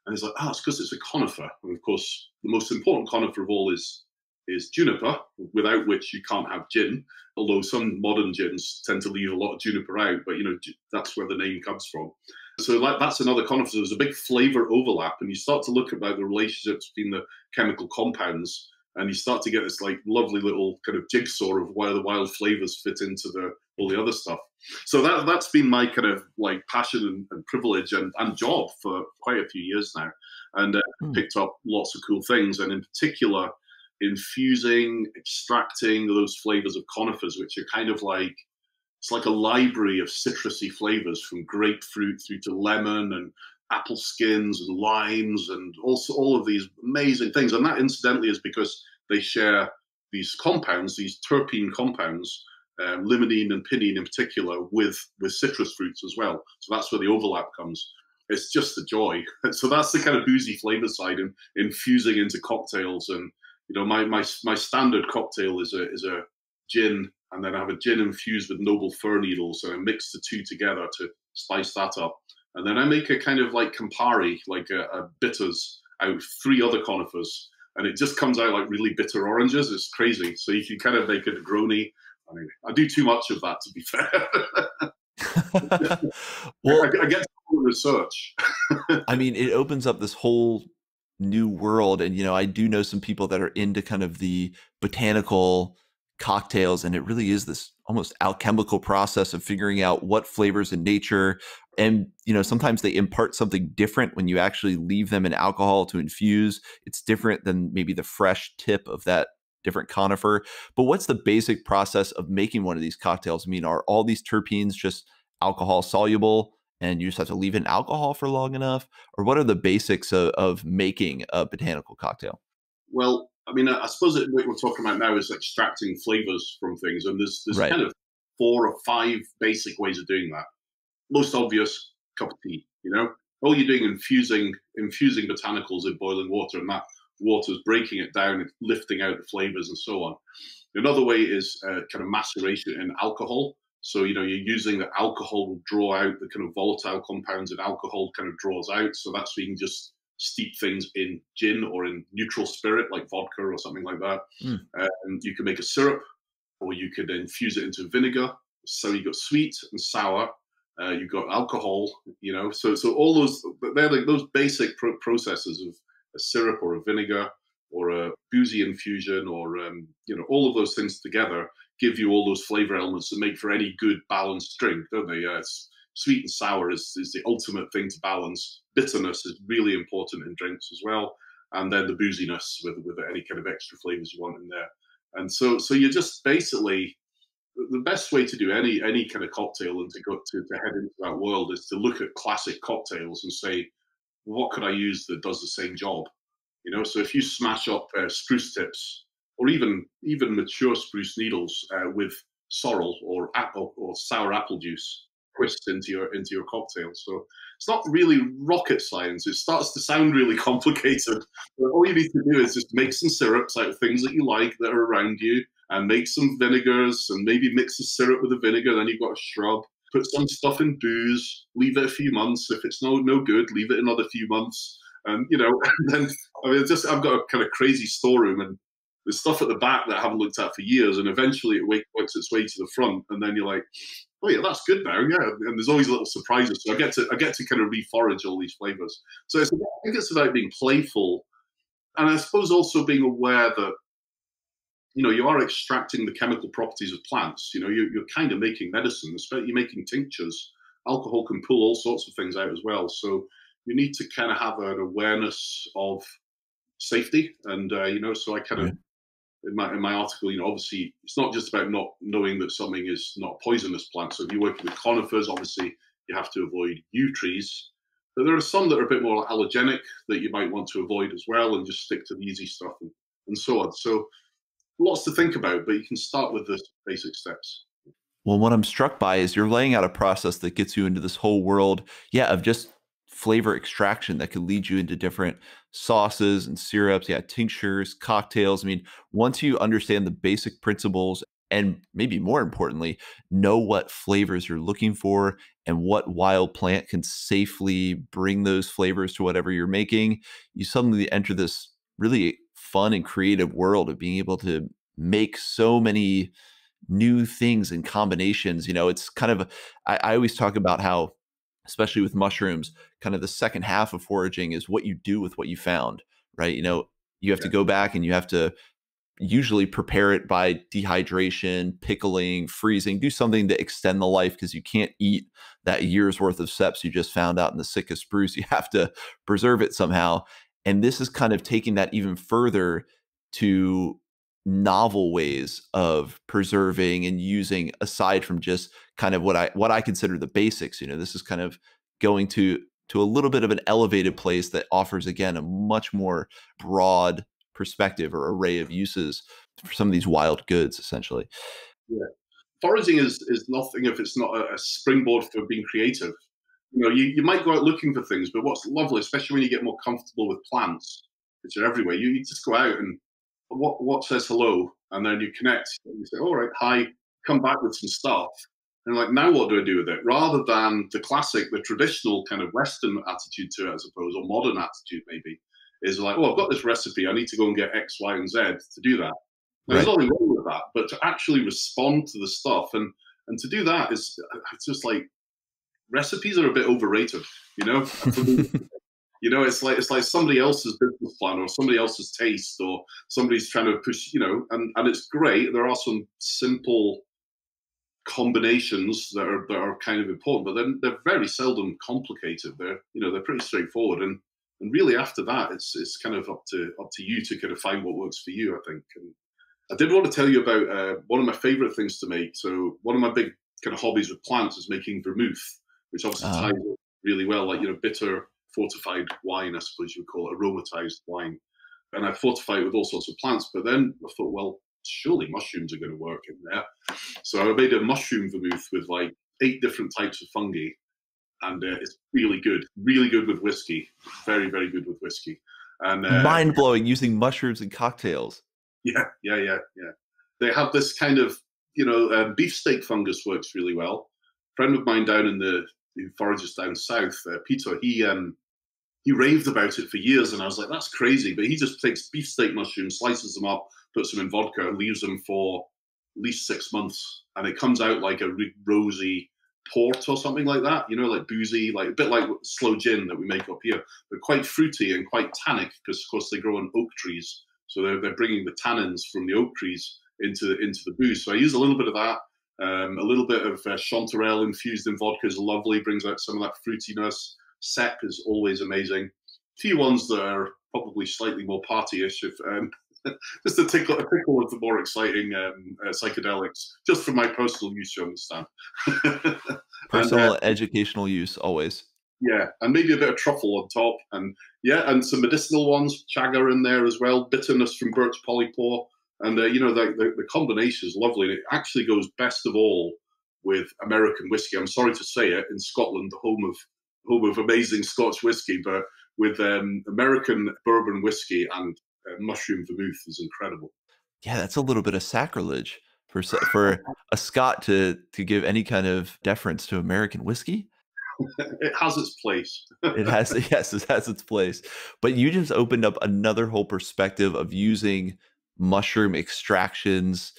And he's like, oh, it's because it's a conifer. And of course, the most important conifer of all is is juniper, without which you can't have gin. Although some modern gins tend to leave a lot of juniper out, but you know that's where the name comes from. So like that's another conifer. There's a big flavor overlap, and you start to look about the relationships between the chemical compounds and you start to get this like lovely little kind of jigsaw of where the wild flavors fit into the all the other stuff. So that that's been my kind of like passion and, and privilege and, and job for quite a few years now, and uh, mm. picked up lots of cool things, and in particular infusing, extracting those flavors of conifers, which are kind of like it's like a library of citrusy flavors from grapefruit through to lemon and apple skins and limes and also all of these amazing things. And that incidentally is because they share these compounds, these terpene compounds, um, limonene and pinene in particular, with with citrus fruits as well. So that's where the overlap comes. It's just the joy. so that's the kind of boozy flavor side and infusing into cocktails. And you know, my my my standard cocktail is a is a gin, and then I have a gin infused with noble fir needles, and I mix the two together to spice that up. And then I make a kind of like Campari, like a, a bitters out of three other conifers. And it just comes out like really bitter oranges. It's crazy. So you can kind of make it a Negroni. I I do too much of that, to be fair. well, I, I get research. I mean, it opens up this whole new world. And, you know, I do know some people that are into kind of the botanical cocktails and it really is this almost alchemical process of figuring out what flavors in nature and you know sometimes they impart something different when you actually leave them in alcohol to infuse it's different than maybe the fresh tip of that different conifer but what's the basic process of making one of these cocktails i mean are all these terpenes just alcohol soluble and you just have to leave in alcohol for long enough or what are the basics of, of making a botanical cocktail well I mean, I, suppose what we're talking about now is extracting flavors from things, and there's there's right. kind of four or five basic ways of doing that. Most obvious, cup of tea. You know, all you're doing infusing infusing botanicals in boiling water, and that water is breaking it down, and lifting out the flavors, and so on. Another way is uh, kind of maceration in alcohol. So you know you're using the alcohol will draw out the kind of volatile compounds, and alcohol kind of draws out. So that's so you can just steep things in gin or in neutral spirit like vodka or something like that. Mm. Um, you can make a syrup, or you could infuse it into vinegar. So you got sweet and sour. Uh, you've got alcohol, you know. So so all those they're like those basic pro- processes of a syrup or a vinegar or a boozy infusion or um, you know all of those things together give you all those flavor elements that make for any good balanced drink, don't they? Uh, sweet and sour is, is the ultimate thing to balance. Bitterness is really important in drinks as well, and then the booziness with with any kind of extra flavors you want in there. And so so you're just basically the best way to do any any kind of cocktail and to go to, to head into that world is to look at classic cocktails and say, what could I use that does the same job? You know, so if you smash up uh, spruce tips or even even mature spruce needles uh, with sorrel or apple or sour apple juice twist into your into your cocktail. So it's not really rocket science. It starts to sound really complicated. But all you need to do is just make some syrups out of things that you like that are around you, and make some vinegars, and maybe mix the syrup with the vinegar. Then you've got a shrub. Put some stuff in booze. Leave it a few months. If it's no no good, leave it another few months. And you know, and then I mean, just I've got a kind of crazy storeroom, and there's stuff at the back that I haven't looked at for years, and eventually it works its way to the front, and then you're like, oh yeah, that's good now, yeah. And there's always little surprises, so I get to I get to kind of reforage all these flavors. So I think it's about being playful, and I suppose also being aware that you know you are extracting the chemical properties of plants. You know, you're, you're kind of making medicine, especially you're making tinctures. Alcohol can pull all sorts of things out as well, so you need to kind of have an awareness of safety, and uh, you know, so I kind of in my in my article, you know, obviously it's not just about not knowing that something is not a poisonous plant. So if you're working with conifers, obviously you have to avoid yew trees. But there are some that are a bit more allergenic that you might want to avoid as well, and just stick to the easy stuff and, and so on. So lots to think about, but you can start with the basic steps. Well, what I'm struck by is you're laying out a process that gets you into this whole world, yeah, of just flavor extraction that could lead you into different sauces and syrups, yeah, tinctures, cocktails. I mean, once you understand the basic principles and maybe more importantly, know what flavors you're looking for and what wild plant can safely bring those flavors to whatever you're making, you suddenly enter this really fun and creative world of being able to make so many new things and combinations. You know, it's kind of, I, I always talk about how especially with mushrooms, kind of the second half of foraging is what you do with what you found, right? You know, you have yeah. to go back and you have to usually prepare it by dehydration, pickling, freezing, do something to extend the life because you can't eat that year's worth of ceps you just found out in the Sitka spruce. You have to preserve it somehow. And this is kind of taking that even further to novel ways of preserving and using aside from just kind of what I what I consider the basics. You know, this is kind of going to to a little bit of an elevated place that offers again a much more broad perspective or array of uses for some of these wild goods essentially. Yeah. Foraging is is nothing if it's not a, a springboard for being creative. You know, you, you might go out looking for things, but what's lovely, especially when you get more comfortable with plants, which are everywhere, you, you just go out and what what says hello, and then you connect. And you say, "All right, hi." Come back with some stuff, and like now, what do I do with it? Rather than the classic, the traditional kind of Western attitude to it, I suppose, or modern attitude maybe, is like, "Oh, I've got this recipe. I need to go and get X, Y, and Z to do that." Right. There's nothing wrong with that, but to actually respond to the stuff and and to do that is it's just like recipes are a bit overrated, you know. You know, it's like it's like somebody else's business plan or somebody else's taste or somebody's trying to push. You know, and and it's great. There are some simple combinations that are that are kind of important, but then they're very seldom complicated. They're you know they're pretty straightforward, and and really after that, it's it's kind of up to up to you to kind of find what works for you. I think. And I did want to tell you about uh, one of my favorite things to make. So one of my big kind of hobbies with plants is making vermouth, which obviously uh-huh. ties really well, like you know bitter fortified wine, I suppose you would call it, aromatized wine. And I fortified it with all sorts of plants. But then I thought, well, surely mushrooms are going to work in there. So I made a mushroom vermouth with like eight different types of fungi. And uh, it's really good, really good with whiskey. Very, very good with whiskey. And uh, mind blowing using mushrooms in cocktails. Yeah, yeah, yeah, yeah. They have this kind of, you know, um, beefsteak fungus works really well. A friend of mine down in the who forages down south, uh, Peter, he um, he raved about it for years, and I was like, that's crazy. But he just takes beefsteak mushrooms, slices them up, puts them in vodka, and leaves them for at least six months, and it comes out like a rosy port or something like that. You know, like boozy, like a bit like sloe gin that we make up here, but quite fruity and quite tannic because, of course, they grow on oak trees. So they're, they're bringing the tannins from the oak trees into into the booze. So I use a little bit of that. Um, a little bit of uh, chanterelle infused in vodka is lovely, brings out some of that fruitiness. Cep is always amazing. A few ones that are probably slightly more partyish, if um, just a tickle, a tickle of the more exciting um, uh, psychedelics, just for my personal use, you understand. personal and, uh, educational use, always. Yeah, and maybe a bit of truffle on top, and yeah, and some medicinal ones, chaga in there as well, bitterness from birch polypore, and uh, you know the, the, the combination is lovely. And it actually goes best of all with American whiskey. I'm sorry to say it, in Scotland, the home of home of amazing Scotch whiskey, but with um, American bourbon whiskey and uh, mushroom vermouth is incredible. Yeah, that's a little bit of sacrilege for for a Scot to to give any kind of deference to American whiskey. it has its place. it has yes, it has its place. But you just opened up another whole perspective of using mushroom extractions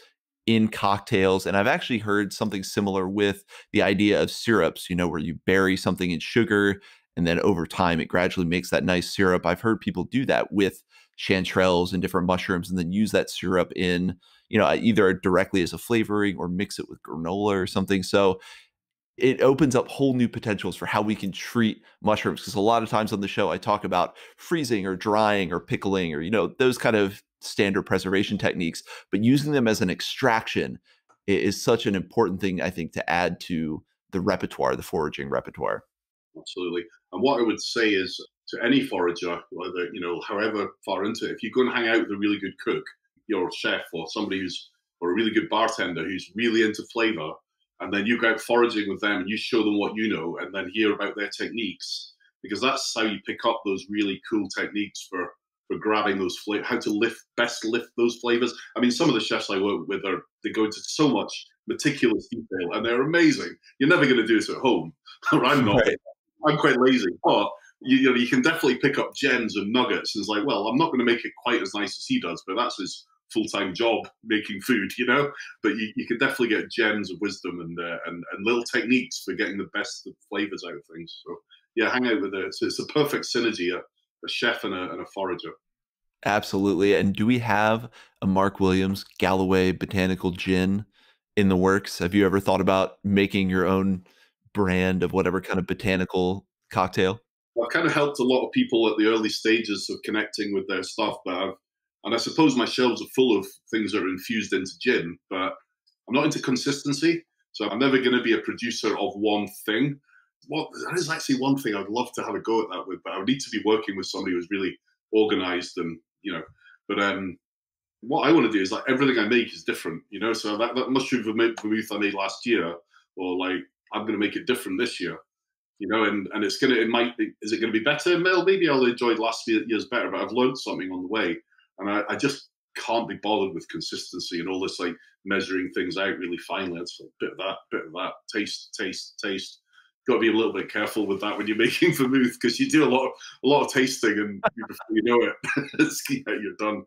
in cocktails and I've actually heard something similar with the idea of syrups, you know, where you bury something in sugar and then over time it gradually makes that nice syrup. I've heard people do that with chanterelles and different mushrooms and then use that syrup in you know either directly as a flavoring or mix it with granola or something so it opens up whole new potentials for how we can treat mushrooms because a lot of times on the show i talk about freezing or drying or pickling or you know those kind of standard preservation techniques but using them as an extraction is such an important thing i think to add to the repertoire the foraging repertoire. Absolutely. And what i would say is to any forager, whether you know, however far into it, if you go and hang out with a really good cook, your chef or somebody who's or a really good bartender who's really into flavor, and then you go out foraging with them and you show them what you know, and then hear about their techniques, because that's how you pick up those really cool techniques for for grabbing those flavors, how to lift best lift those flavors. I mean, some of the chefs I work with are they go into so much meticulous detail, and they're amazing. You're never going to do this at home, or I'm not. Right. I'm quite lazy, but you, you, know, you can definitely pick up gems and nuggets. And it's like, well, I'm not going to make it quite as nice as he does, but that's his full time job making food, you know. But you, you can definitely get gems of wisdom and, uh, and and little techniques for getting the best flavors out of things. So yeah, hang out with it. It's, it's a perfect synergy, a chef and a, and a forager. Absolutely. And do we have a Mark Williams Galloway botanical gin in the works? Have you ever thought about making your own brand of whatever kind of botanical cocktail? I've kind of helped a lot of people at the early stages of connecting with their stuff, but I've, and I suppose my shelves are full of things that are infused into gin, but I'm not into consistency. So I'm never going to be a producer of one thing. Well, that is actually one thing I'd love to have a go at that with, but I would need to be working with somebody who's really organized and, you know, but um, what I want to do is like everything I make is different, you know. So that, that mushroom vermouth I made last year, or like I'm going to make it different this year you know, and, and it's gonna it might be, is it gonna be better? Well, maybe I'll enjoy last year's better, but I've learned something on the way, and I, I just can't be bothered with consistency and all this like measuring things out really finely. It's a bit of that, bit of that, taste, taste, taste. Got to be a little bit careful with that when you're making vermouth because you do a lot of a lot of tasting and before you know it, yeah, you're done.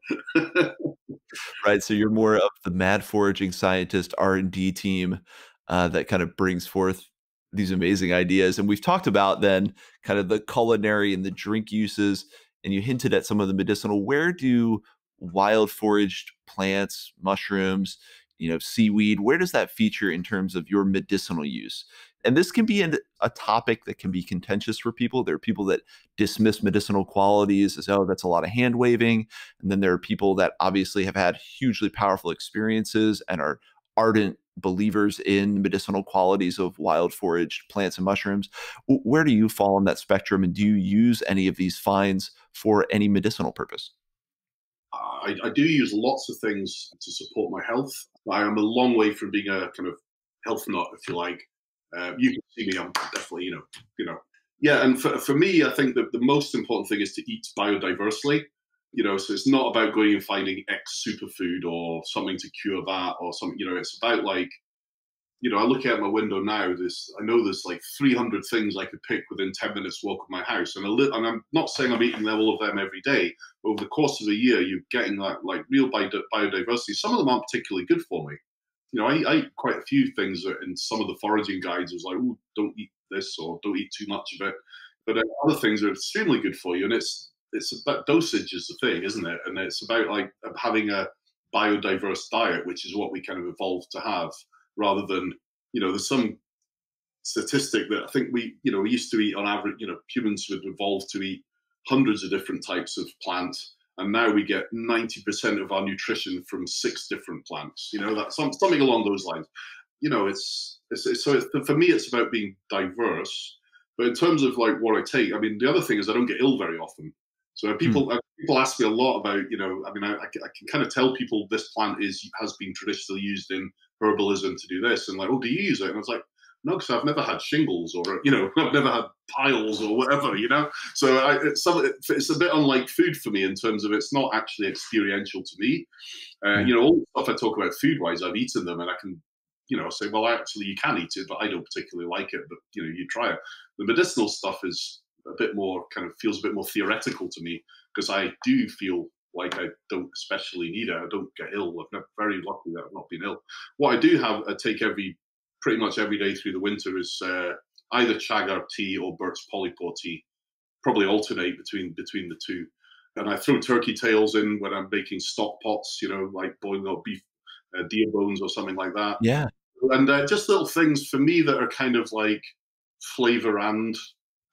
right. So you're more of the mad foraging scientist R and D team uh, that kind of brings forth these amazing ideas. And we've talked about then kind of the culinary and the drink uses, and you hinted at some of the medicinal. Where do wild foraged plants, mushrooms, you know, seaweed, where does that feature in terms of your medicinal use? And this can be a topic that can be contentious for people. There are people that dismiss medicinal qualities as, oh, that's a lot of hand waving. And then there are people that obviously have had hugely powerful experiences and are ardent believers in medicinal qualities of wild foraged plants and mushrooms. Where do you fall on that spectrum, and do you use any of these finds for any medicinal purpose? I, I do use lots of things to support my health. I am a long way from being a kind of health nut, if you like. Uh, you can see me; I'm definitely, you know, you know, yeah. And for, for me, I think that the most important thing is to eat biodiversely you know so it's not about going and finding x superfood or something to cure that or something you know it's about like you know, I look out my window now. This I know there's like 300 things I could pick within 10 minutes walk of my house, and, li- and I'm not saying I'm eating all of them every day. But over the course of a year, you're getting that like real biodiversity. Some of them aren't particularly good for me. You know, I, I eat quite a few things in some of the foraging guides. Was like, oh, don't eat this or don't eat too much of it. But uh, other things are extremely good for you, and it's it's about dosage is the thing, isn't it? And it's about like having a biodiverse diet, which is what we kind of evolved to have rather than you know there's some statistic that I think we you know we used to eat on average you know humans would evolve to eat hundreds of different types of plants and now we get 90% of our nutrition from six different plants you know that some, something along those lines you know it's, it's, it's so it's, for me it's about being diverse but in terms of like what I take I mean the other thing is I don't get ill very often so people mm. people ask me a lot about you know I mean I, I, can kind of tell people this plant is has been traditionally used in herbalism to do this, and like, oh, do you use it? And I was like, no, because I've never had shingles or you know I've never had piles or whatever, you know. So I, it's, it's a bit unlike food for me in terms of it's not actually experiential to me. Uh, you know, all the stuff I talk about food wise, I've eaten them, and I can you know say, well, actually you can eat it, but I don't particularly like it. But you know, you try it. The medicinal stuff is a bit more kind of feels a bit more theoretical to me because I do feel like I don't especially need it. I don't get ill. I'm very lucky that I've not been ill. What I do have, I take every pretty much every day through the winter is uh, either chaga tea or birch polypore tea. Probably alternate between between the two. And I throw turkey tails in when I'm making stock pots, you know, like boiling up beef, uh, deer bones or something like that. Yeah. And uh, just little things for me that are kind of like flavor and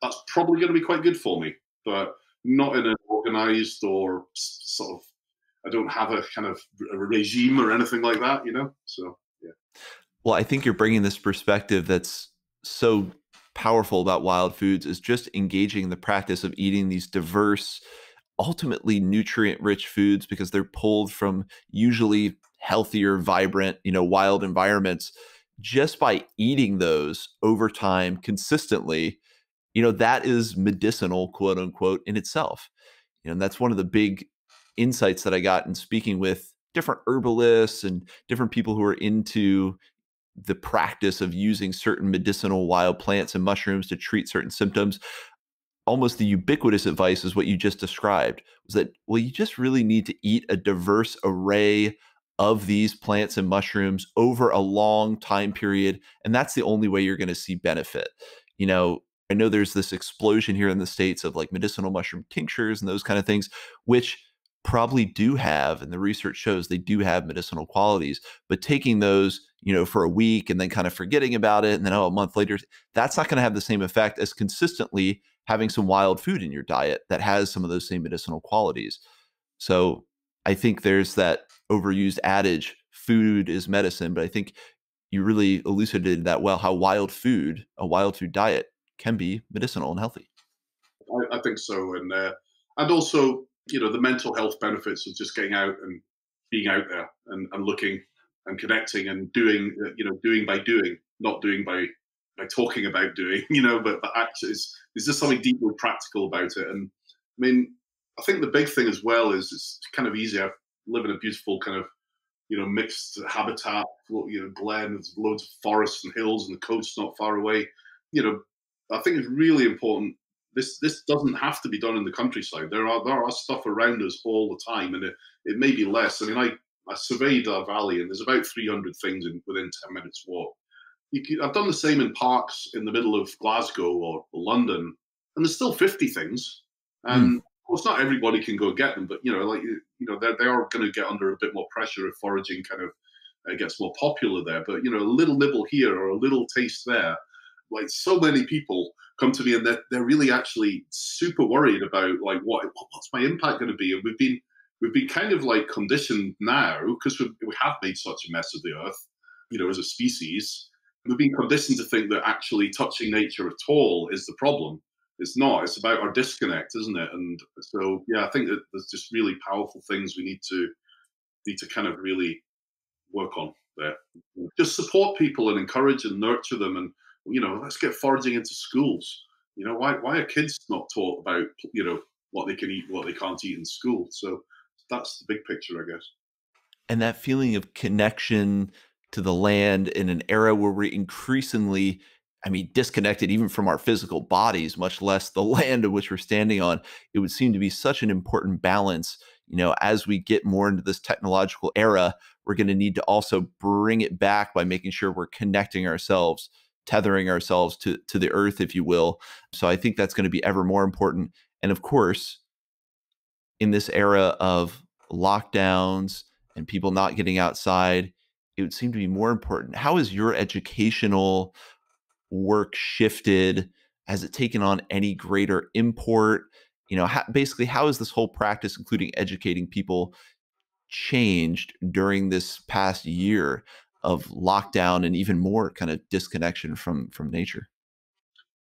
that's probably going to be quite good for me. But not in an organized or sort of I don't have a kind of a regime or anything like that, you know. So yeah. Well, I think you're bringing this perspective that's so powerful about wild foods is just engaging the practice of eating these diverse, ultimately nutrient-rich foods because they're pulled from usually healthier, vibrant, you know, wild environments. Just by eating those over time consistently, you know that is medicinal quote unquote in itself you know and that's one of the big insights that i got in speaking with different herbalists and different people who are into the practice of using certain medicinal wild plants and mushrooms to treat certain symptoms almost the ubiquitous advice is what you just described was that well you just really need to eat a diverse array of these plants and mushrooms over a long time period and that's the only way you're going to see benefit. You know I know there's this explosion here in the States of like medicinal mushroom tinctures and those kind of things, which probably do have, and the research shows they do have medicinal qualities, but taking those, you know, for a week and then kind of forgetting about it and then, oh, a month later, that's not going to have the same effect as consistently having some wild food in your diet that has some of those same medicinal qualities. So I think there's that overused adage food is medicine, but I think you really elucidated that well how wild food, a wild food diet, can be medicinal and healthy. I, I think so, and uh, and also you know the mental health benefits of just getting out and being out there and, and looking and connecting and doing uh, you know doing by doing, not doing by by talking about doing, you know, but but actually, is there's just something deeply practical about it. And I mean, I think the big thing as well is it's kind of easy. I live in a beautiful kind of you know mixed habitat, you know, glen. There's loads of forests and hills, and the coast's not far away. You know, I think it's really important. This this doesn't have to be done in the countryside. There are there are stuff around us all the time, and it, it may be less. I mean, I, I surveyed our valley, and there's about 300 things in, within 10 minutes walk. I've done the same in parks in the middle of Glasgow or London, and there's still 50 things. And mm. of course, not everybody can go get them, but you know, like you know, they are going to get under a bit more pressure if foraging kind of uh, gets more popular there. But you know, a little nibble here or a little taste there like so many people come to me and they're, they're really actually super worried about like what what's my impact going to be? And we've been we've been kind of like conditioned now because we have made such a mess of the earth you know as a species. We've been conditioned to think that actually touching nature at all is the problem. It's not. It's about our disconnect isn't it? And so yeah i think that there's just really powerful things we need to need to kind of really work on there. Just support people and encourage and nurture them and you know, let's get foraging into schools. You know, why why are kids not taught about you know what they can eat, what they can't eat in school? So that's the big picture, I guess. And that feeling of connection to the land in an era where we're increasingly I mean, disconnected even from our physical bodies, much less the land of which we're standing on. It would seem to be such an important balance. You know, as we get more into this technological era, we're going to need to also bring it back by making sure we're connecting ourselves, tethering ourselves to, to the earth, if you will. So I think that's going to be ever more important. And of course, in this era of lockdowns and people not getting outside, it would seem to be more important. How is your educational work shifted? Has it taken on any greater import? You know, how, basically, how has this whole practice, including educating people, changed during this past year of lockdown and even more kind of disconnection from from nature?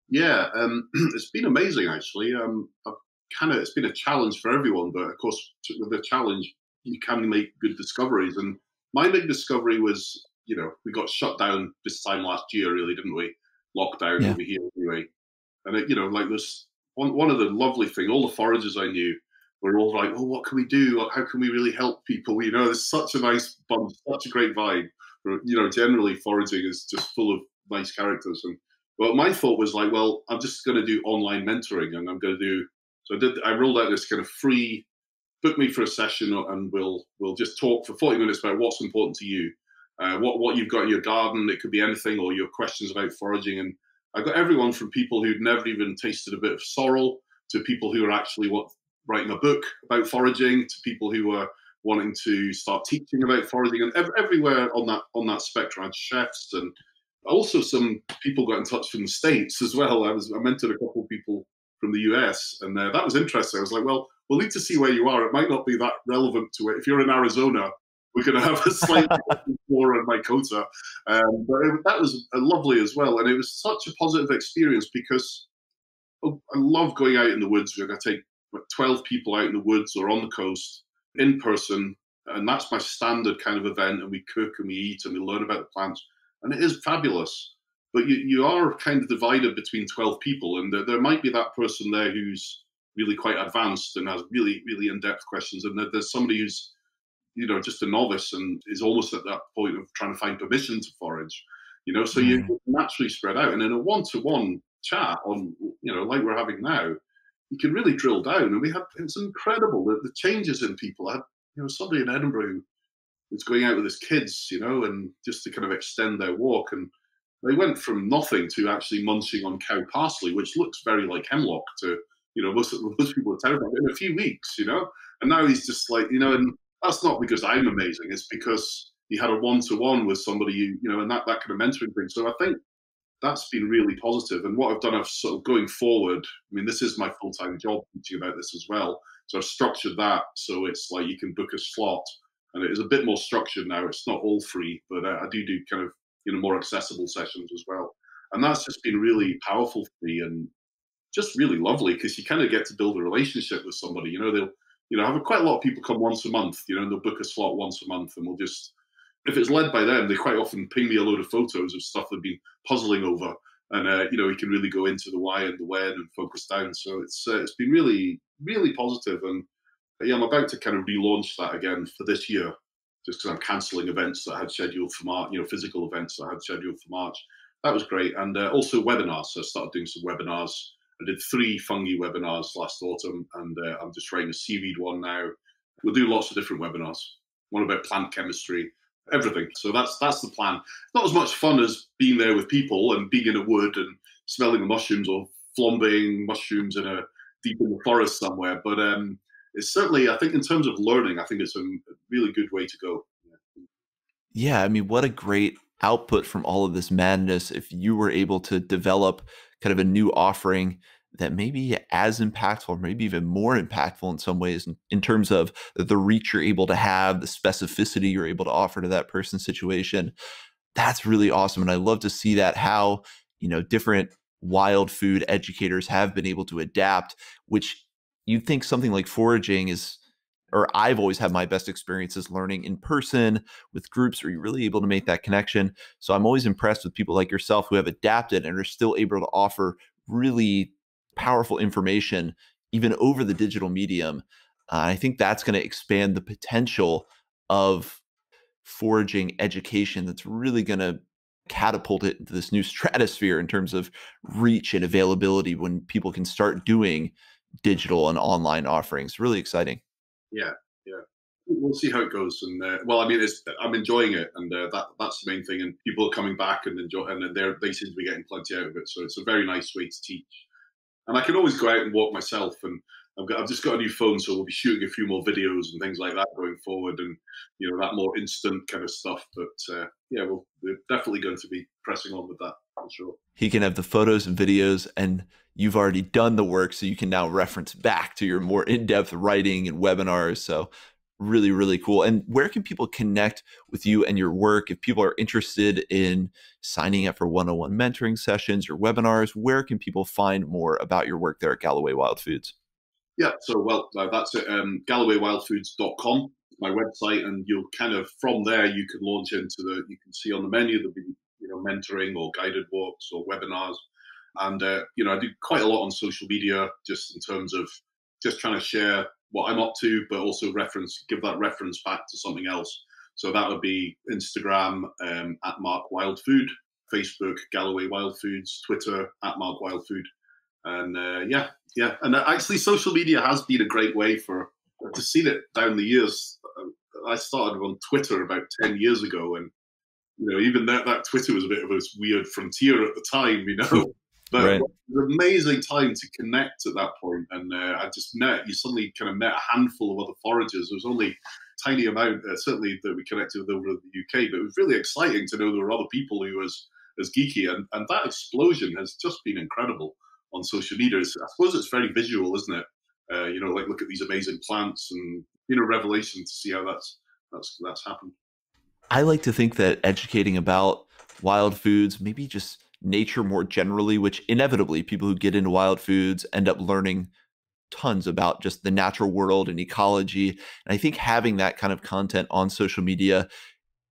Yeah, um, it's been amazing actually. Um, kind of it's been a challenge for everyone, but of course, with the challenge, you can make good discoveries. And my big discovery was, you know, we got shut down this time last year, really, didn't we? lockdown yeah. over here anyway. And it, you know, like this one one of the lovely thing, all the foragers I knew were all like, "Oh, what can we do? How can we really help people?" You know, there's such a nice bunch, such a great vibe. You know, generally foraging is just full of nice characters. And well, my thought was like, well, I'm just going to do online mentoring, and I'm going to do. So I did. I rolled out this kind of free. Book me for a session, and we'll we'll just talk for 40 minutes about what's important to you uh, what what you've got in your garden. It could be anything, or your questions about foraging. And I got everyone from people who'd never even tasted a bit of sorrel to people who are actually what writing a book about foraging to people who are wanting to start teaching about foraging and ev- everywhere on that on that spectrum. I had chefs and also some people got in touch from the states as well. I was I mentored a couple of people from the US, and uh, that was interesting. I was like, well, we'll need to see where you are. It might not be that relevant to it. If you're in Arizona, we're going to have a slightly more on my quota. Um, but it, that was lovely as well. And it was such a positive experience because oh, I love going out in the woods. We're going to take 12 people out in the woods or on the coast in person. And that's my standard kind of event. And we cook and we eat and we learn about the plants. And it is fabulous. But you, you are kind of divided between 12 people. And there, there might be that person there who's really quite advanced and has really, really in depth questions. And there's somebody who's you know, just a novice and is almost at that point of trying to find permission to forage, you know, so mm. you naturally spread out. And in a one to one chat on, you know, like we're having now, you can really drill down. And we had, it's incredible the, the changes in people. I had, you know, somebody in Edinburgh was going out with his kids, you know, and just to kind of extend their walk. And they went from nothing to actually munching on cow parsley, which looks very like hemlock to, you know, most, most people are terrified in a few weeks, you know. And now he's just like, you know, and that's not because I'm amazing. It's because he had a one to one with somebody, you, you know, and that, that kind of mentoring thing. So I think that's been really positive. And what I've done, I've sort of going forward, I mean, this is my full time job teaching about this as well. So I've structured that so it's like you can book a slot and it is a bit more structured now. It's not all free, but I, I do do kind of, you know, more accessible sessions as well. And that's just been really powerful for me and just really lovely because you kind of get to build a relationship with somebody. You know, they'll you know, have quite a lot of people come once a month, you know, and they'll book a slot once a month and we'll just, if it's led by them, they quite often ping me a load of photos of stuff they've been puzzling over. And, uh, you know, we can really go into the why and the when and focus down. So it's, uh, it's been really, really positive. And yeah, I'm about to kind of relaunch that again for this year, just because I'm cancelling events that I had scheduled for March, you know, physical events that I had scheduled for March. That was great. And uh, also webinars. So I started doing some webinars I did three fungi webinars last autumn, and uh, I'm just writing a seaweed one now. We'll do lots of different webinars. One about plant chemistry, everything. So that's that's the plan. Not as much fun as being there with people and being in a wood and smelling the mushrooms or flambéing mushrooms in a deep in the forest somewhere. But um, it's certainly, I think, in terms of learning, I think it's a really good way to go. Yeah, I mean, what a great output from all of this madness if you were able to develop kind of a new offering that may be as impactful maybe even more impactful in some ways in, in, terms of the reach you're able to have the specificity you're able to offer to that person's situation that's really awesome and i love to see that how you know different wild food educators have been able to adapt which you'd think something like foraging is or I've always had my best experiences learning in person with groups where you're really able to make that connection. So I'm always impressed with people like yourself who have adapted and are still able to offer really powerful information even over the digital medium. Uh, I think that's going to expand the potential of foraging education that's really going to catapult it into this new stratosphere in terms of reach and availability when people can start doing digital and online offerings. Really exciting. Yeah, yeah. We'll see how it goes. And uh, well, I mean, I'm enjoying it, and uh, that that's the main thing. And people are coming back and enjoy, and they they seem to be getting plenty out of it. So it's a very nice way to teach. And I can always go out and walk myself and I've got I've just got a new phone, so we'll be shooting a few more videos and things like that going forward, and you know that more instant kind of stuff. But uh, yeah, we'll, we're definitely going to be pressing on with that for sure. He can have the photos and videos, and you've already done the work, so you can now reference back to your more in-depth writing and webinars. So really really cool and where can people connect with you and your work if people are interested in signing up for one-on-one mentoring sessions or webinars where can people find more about your work there at galloway wild foods yeah, so well, uh, that's it. Um, GallowayWildFoods.com, my website, and you'll kind of from there you can launch into the. You can see on the menu there'll be you know mentoring or guided walks or webinars, and uh, you know I do quite a lot on social media just in terms of just trying to share what I'm up to, but also reference give that reference back to something else. So that would be Instagram um, at Mark Wildfood, Facebook Galloway Wild Foods, Twitter at Mark Wildfood, and uh, yeah, yeah, and actually, social media has been a great way for to see it down the years. Uh, I started on Twitter about ten years ago, and you know, even that that Twitter was a bit of a weird frontier at the time, you know. But right. it was an amazing time to connect at that point, and uh, I just met you suddenly kind of met a handful of other foragers. There was only tiny amount, uh, certainly that we connected with over the UK, but it was really exciting to know there were other people who was as geeky, and and that explosion has just been incredible on social media. I suppose it's very visual, isn't it? Uh, you know, like look at these amazing plants and you know, revelation to see how that's that's that's happened. I like to think that educating about wild foods, maybe just nature more generally, which inevitably people who get into wild foods end up learning tons about just the natural world and ecology. And I think having that kind of content on social media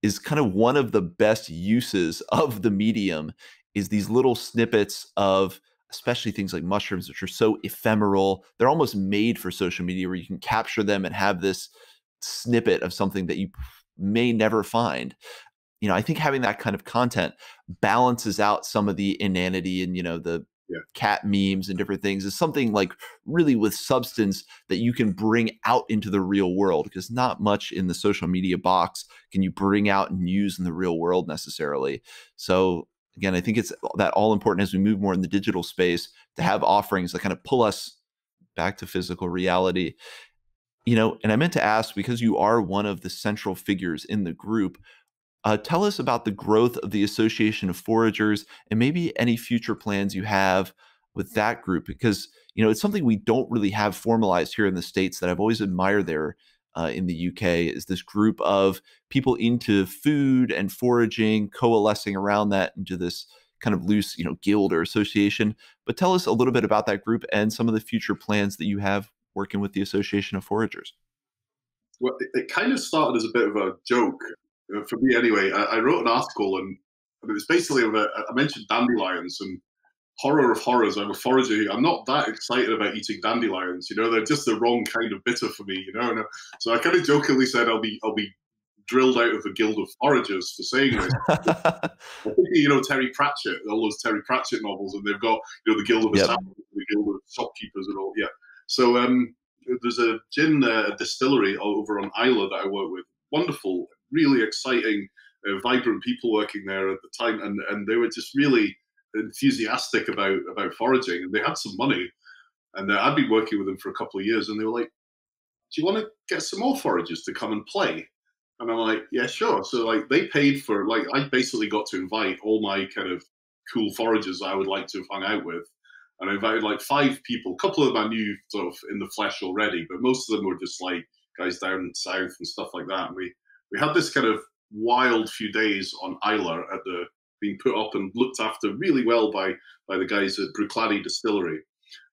is kind of one of the best uses of the medium is these little snippets of especially things like mushrooms, which are so ephemeral. They're almost made for social media where you can capture them and have this snippet of something that you may never find. You know, I think having that kind of content balances out some of the inanity and, you know, the yeah. cat memes and different things is something like really with substance that you can bring out into the real world because not much in the social media box can you bring out and use in the real world necessarily. So again, I think it's that all important as we move more in the digital space to have offerings that kind of pull us back to physical reality. You know, and I meant to ask because you are one of the central figures in the group. Uh, tell us about the growth of the Association of Foragers and maybe any future plans you have with that group because you know it's something we don't really have formalized here in the states that I've always admired there uh, in the UK is this group of people into food and foraging, coalescing around that into this kind of loose, you know, guild or association. But tell us a little bit about that group and some of the future plans that you have working with the Association of Foragers. Well, it kind of started as a bit of a joke for me, anyway. I, I wrote an article and it was basically about, I mentioned dandelions and horror of horrors. I'm a forager. I'm not that excited about eating dandelions. You know, they're just the wrong kind of bitter for me. You know, and uh, so I kind of jokingly said I'll be I'll be drilled out of the guild of foragers for saying this. You know Terry Pratchett, all those Terry Pratchett novels, and they've got you know the guild of yep. the guild of shopkeepers, and all. Yeah. So um, there's a gin uh, distillery over on Islay that I work with. Wonderful, really exciting, uh, vibrant people working there at the time, and and they were just really enthusiastic about about foraging, and they had some money. And uh, I'd been working with them for a couple of years, and they were like, "Do you want to get some more foragers to come and play?" And I'm like, "Yeah, sure." So like they paid for like I basically got to invite all my kind of cool foragers I would like to have hung out with, and I invited like five people. A couple of them I knew sort of in the flesh already, but most of them were just like guys down south and stuff like that. And we we had this kind of wild few days on Islay at the being put up and looked after really well by by the guys at Bruichladdich Distillery.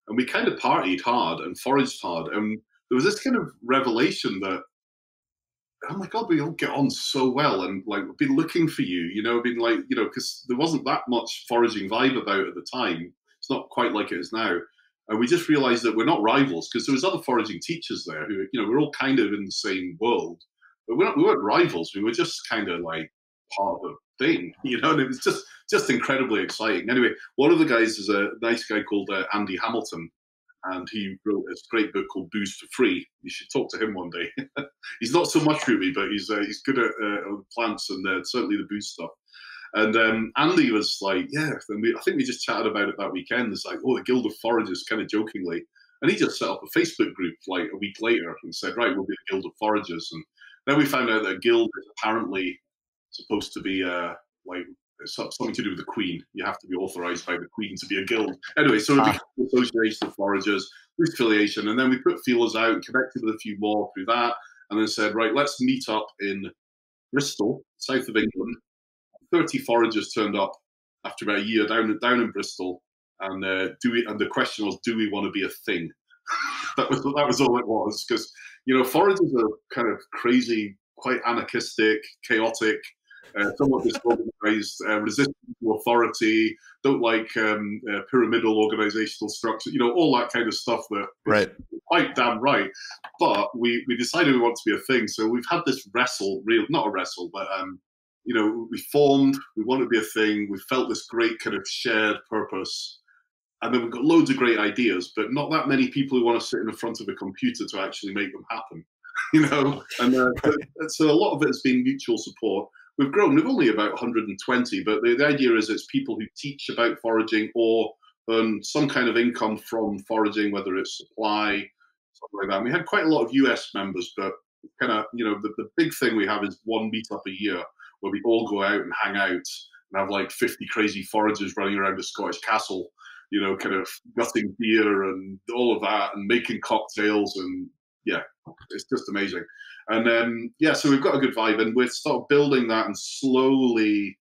And we kind of partied hard and foraged hard. And there was this kind of revelation that, oh my God, we all get on so well. And like, we've been looking for you, you know, been like, you know, because there wasn't that much foraging vibe about at the time. It's not quite like it is now. And we just realized that we're not rivals because there was other foraging teachers there who, you know, we're all kind of in the same world we weren't, we weren't rivals. We were just kind of like part of the thing, you know. And it was just just incredibly exciting. Anyway, one of the guys is a nice guy called uh, Andy Hamilton, and he wrote this great book called Booze for Free. You should talk to him one day. he's not so mushroomy, but he's uh, he's good at uh, plants and uh, certainly the booze stuff. And um, Andy was like, "Yeah," and we, I think we just chatted about it that weekend. It's like, "Oh, the Guild of Foragers," kind of jokingly, and he just set up a Facebook group like a week later and said, "Right, we'll be the Guild of Foragers." And then we found out that a guild is apparently supposed to be uh, like something to do with the Queen. You have to be authorized by the Queen to be a guild. Anyway, so we ah. became the Association of Foragers, with affiliation, and then we put feelers out, connected with a few more through that, and then said, right, let's meet up in Bristol, south of England. Thirty foragers turned up after about a year down down in Bristol, and uh, do we? And the question was, do we want to be a thing? that was that was all it was, because you know foragers are kind of crazy, quite anarchistic, chaotic uh, somewhat disorganized, uh, resistant to authority, don't like um, uh, pyramidal organizational structure, you know, all that kind of stuff that right. quite damn right. But we, we decided we want to be a thing. So we've had this wrestle, real, not a wrestle, but, um, you know, we formed, we want to be a thing, we felt this great kind of shared purpose. And then we've got loads of great ideas, but not that many people who want to sit in the front of a computer to actually make them happen. you know, and uh, so a lot of it has been mutual support we've grown. We've only about 120, but the, the idea is it's people who teach about foraging or earn some kind of income from foraging, whether it's supply, something like that. And we had quite a lot of US members, but kind of, you know, the, the big thing we have is one meetup a year where we all go out and hang out and have like 50 crazy foragers running around a Scottish castle, you know, kind of gutting beer and all of that and making cocktails and yeah, it's just amazing. And then yeah, so we've got a good vibe, and we're sort of building that and slowly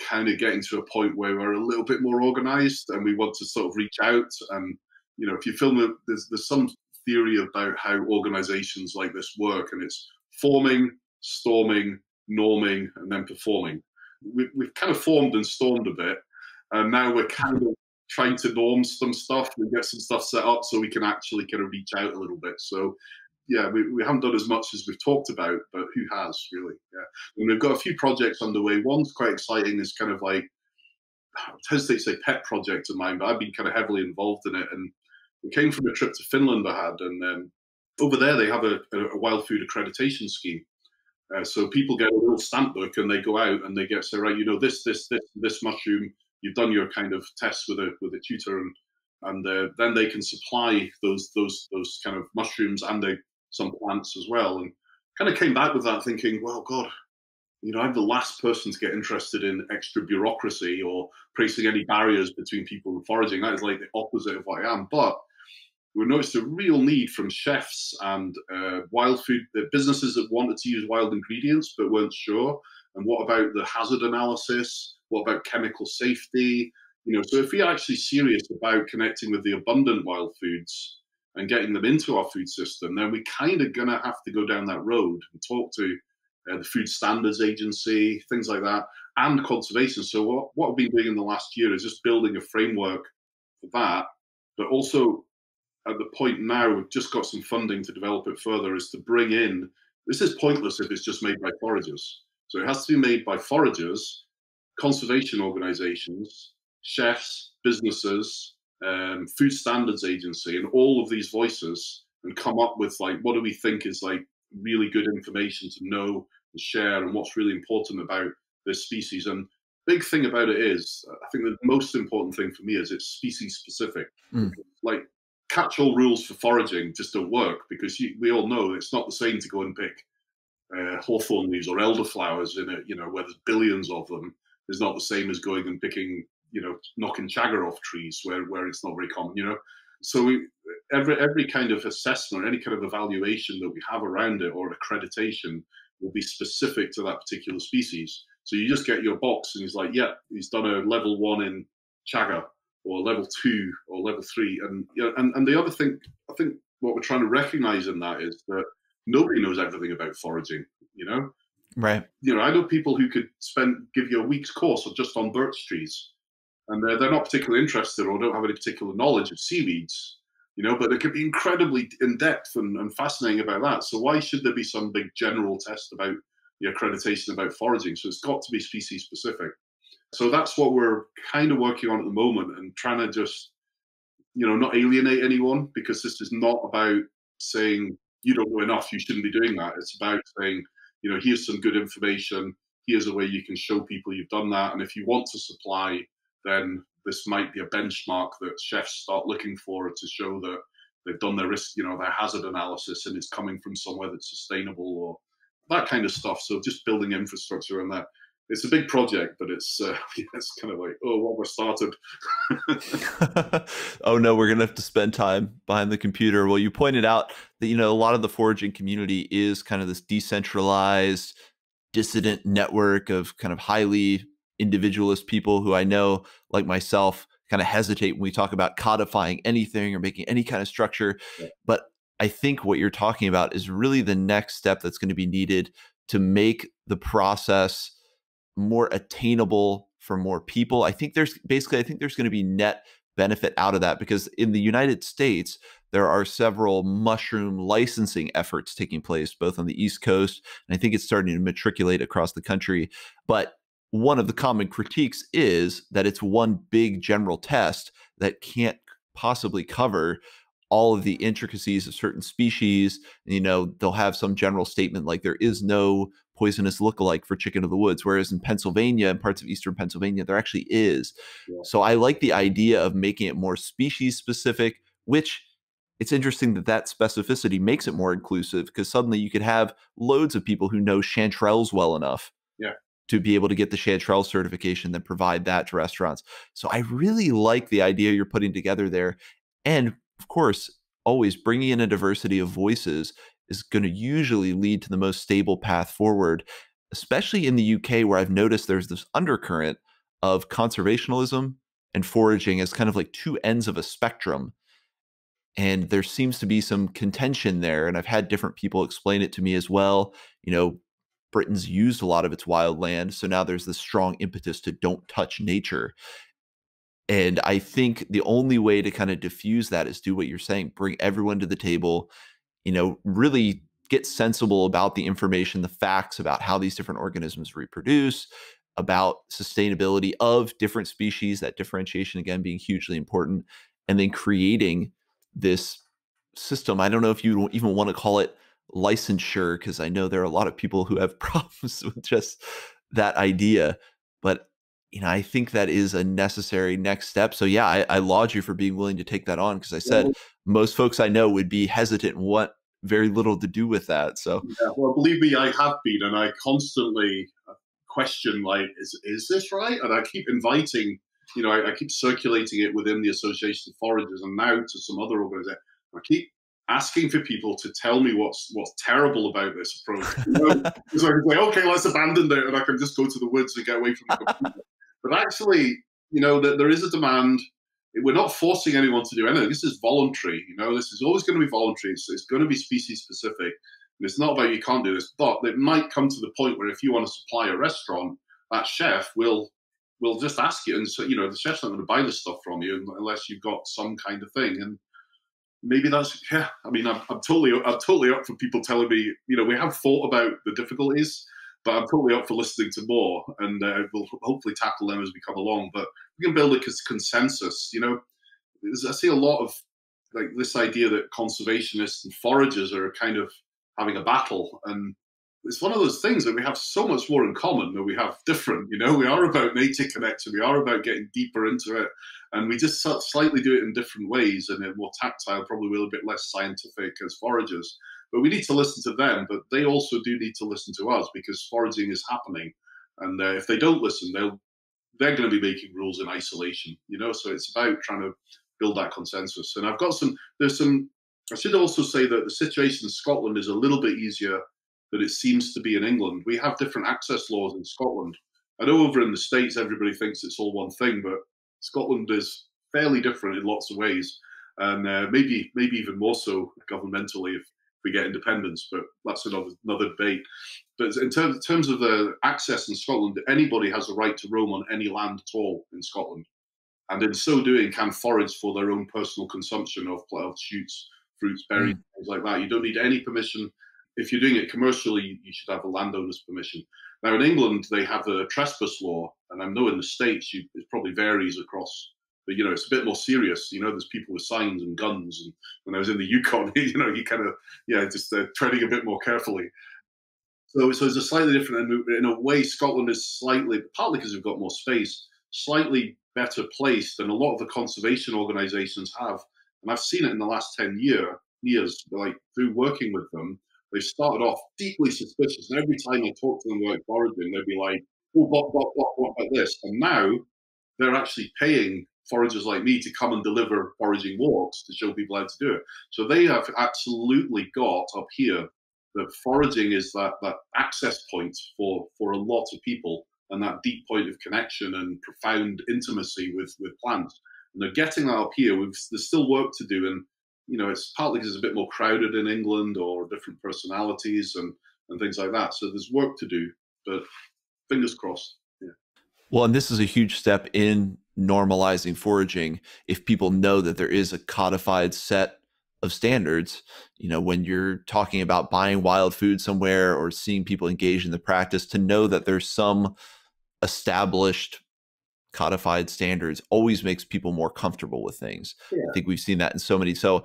kind of getting to a point where we're a little bit more organized, and we want to sort of reach out. And you know, if you film it, there's there's some theory about how organizations like this work, and it's forming, storming, norming, and then performing. We, we've kind of formed and stormed a bit, and now we're kind of trying to norm some stuff and get some stuff set up so we can actually kind of reach out a little bit. So yeah, we, we haven't done as much as we've talked about, but who has really? Yeah, and we've got a few projects underway. One's quite exciting. Is kind of like I hesitate to say pet project of mine, but I've been kind of heavily involved in it. And we came from a trip to Finland I had, and um, over there they have a, a, wild food accreditation scheme. Uh, so people get a little stamp book and they go out and they get say, right, you know, this, this, this, this mushroom. You've done your kind of tests with a with a tutor, and and uh, then they can supply those those those kind of mushrooms and they some plants as well. And kind of came back with that thinking, well, God, you know, I'm the last person to get interested in extra bureaucracy or placing any barriers between people and foraging. That is like the opposite of what I am. But we noticed a real need from chefs and uh, wild food uh, businesses that wanted to use wild ingredients but weren't sure. And what about the hazard analysis? What about chemical safety? You know, so if we're actually serious about connecting with the abundant wild foods, and getting them into our food system, then we're kind of going to have to go down that road and talk to uh, the Food Standards Agency, things like that, and conservation. So what, what I've been doing in the last year is just building a framework for that, but also at the point now we've just got some funding to develop it further is to bring in this is pointless if it's just made by foragers so it has to be made by foragers conservation organizations chefs businesses um, Food Standards Agency, and all of these voices, and come up with like what do we think is like really good information to know and share, and what's really important about this species. And big thing about it is, I think the most important thing for me is it's species specific. Mm. Like catch-all rules for foraging just don't work because you, we all know it's not the same to go and pick uh, hawthorn leaves or elderflowers in it, you know, where there's billions of them. Is not the same as going and picking you know knocking chaga off trees where where it's not very common you know? So we, every every kind of assessment any kind of evaluation that we have around it or accreditation will be specific to that particular species. So you just get your box and he's like yeah he's done a level one in chaga or level two or level three. And you know, and, and the other thing i think what we're trying to recognize in that is that nobody knows everything about foraging you know right you know i know people who could spend give you a week's course just on birch trees and they're, they're not particularly interested or don't have any particular knowledge of seaweeds. you know, but it could be incredibly in depth and, and fascinating about that. So why should there be some big general test about the accreditation about foraging? So it's got to be species specific. So that's what we're kind of working on at the moment and trying to just, you know, not alienate anyone because this is not about saying you don't know enough, you shouldn't be doing that. It's about saying, you know, here's some good information, here's a way you can show people you've done that. And if you want to supply, then this might be a benchmark that chefs start looking for to show that they've done their risk, you know, their hazard analysis and it's coming from somewhere that's sustainable or that kind of stuff. So just building infrastructure and that. It's a big project, but it's uh, it's kind of like oh, what we're started. oh no, we're gonna have to spend time behind the computer. Well, you pointed out that you know a lot of the foraging community is kind of this decentralized, dissident network of kind of highly individualist people who I know, like myself, kind of hesitate when we talk about codifying anything or making any kind of structure. Yeah. But I think what you're talking about is really the next step that's going to be needed to make the process more attainable for more people. I think there's basically, I think there's going to be net benefit out of that because in the United States, there are several mushroom licensing efforts taking place both on the East Coast and I think it's starting to matriculate across the country. But one of the common critiques is that it's one big general test that can't possibly cover all of the intricacies of certain species. You know, they'll have some general statement like there is no poisonous lookalike for chicken of the woods, whereas in Pennsylvania and parts of eastern Pennsylvania, there actually is. Yeah. So I like the idea of making it more species specific, which it's interesting that that specificity makes it more inclusive because suddenly you could have loads of people who know chanterelles well enough yeah to be able to get the chanterelle certification, then provide that to restaurants. So I really like the idea you're putting together there. And of course, always bringing in a diversity of voices is going to usually lead to the most stable path forward, especially in the UK, where I've noticed there's this undercurrent of conservationism and foraging as kind of like two ends of a spectrum. And there seems to be some contention there. And I've had different people explain it to me as well. You know, Britain's used a lot of its wild land. So now there's this strong impetus to don't touch nature. And I think the only way to kind of diffuse that is do what you're saying, bring everyone to the table, you know, really get sensible about the information, the facts about how these different organisms reproduce, about sustainability of different species, that differentiation again being hugely important, and then creating this system. I don't know if you even want to call it licensure because I know there are a lot of people who have problems with just that idea. But you know, I think that is a necessary next step. So yeah, I, I laud you for being willing to take that on because I said yeah. most folks I know would be hesitant and want very little to do with that. So yeah, well, believe me, I have been, and I constantly uh, question like, is is this right? And I keep inviting, you know, I, I keep circulating it within the Association of Foragers and now to some other organizations. I keep asking for people to tell me what's what's terrible about this approach. You know? so I can say, okay, let's abandon it, and I can just go to the woods and get away from the computer. But actually, you know, that there is a demand. We're not forcing anyone to do anything. This is voluntary. You know, this is always going to be voluntary. So it's going to be species specific. And it's not about you can't do this, but it might come to the point where if you want to supply a restaurant, that chef will will just ask you, and so you know the chef's not going to buy this stuff from you unless you've got some kind of thing. And maybe that's yeah. I mean, I'm, I'm totally I'm totally up for people telling me. You know, we have thought about the difficulties, but I'm totally up for listening to more, and uh, we'll hopefully tackle them as we come along. But we can build a consensus. You know, I see a lot of like this idea that conservationists and foragers are kind of having a battle, and it's one of those things that we have so much more in common than we have different. You know, we are about nature connection, we are about getting deeper into it, and we just slightly do it in different ways and more tactile, probably a little bit less scientific as foragers. But we need to listen to them, but they also do need to listen to us because foraging is happening, and uh, if they don't listen, they'll they're going to be making rules in isolation. You know, so it's about trying to build that consensus. And I've got some. There's some. I should also say that the situation in Scotland is a little bit easier than it seems to be in England. We have different access laws in Scotland. I know over in the States everybody thinks it's all one thing, but Scotland is fairly different in lots of ways, and uh, maybe maybe even more so governmentally if we get independence. But that's another another debate. But in terms in terms of the access in Scotland, anybody has a right to roam on any land at all in Scotland, and in so doing can forage for their own personal consumption of, of shoots, fruits, berries, mm. things like that. You don't need any permission. If you're doing it commercially, you should have a landowner's permission. Now, in England, they have a trespass law, and I know in the States you, it probably varies across, but you know, it's a bit more serious. You know, there's people with signs and guns. And when I was in the Yukon, you know, you kind of, yeah, just uh, treading a bit more carefully. So, so it's a slightly different, in a way, Scotland is slightly, partly because we've got more space, slightly better placed than a lot of the conservation organizations have. And I've seen it in the last 10 year, years, like through working with them, they started off deeply suspicious. And every time I talk to them about foraging, they'd be like, oh, what, what, what, what about this? And now they're actually paying foragers like me to come and deliver foraging walks to show people how to do it. So they have absolutely got up here that foraging is that, that access point for, for a lot of people and that deep point of connection and profound intimacy with, with plants. And they're getting that up here. We've, there's still work to do. And you know, it's partly because it's a bit more crowded in England or different personalities and, and things like that. So there's work to do, but fingers crossed. Yeah. Well, and this is a huge step in normalizing foraging. If people know that there is a codified set of standards, you know, when you're talking about buying wild food somewhere or seeing people engage in the practice, to know that there's some established codified standards always makes people more comfortable with things. Yeah. I think we've seen that in so many. So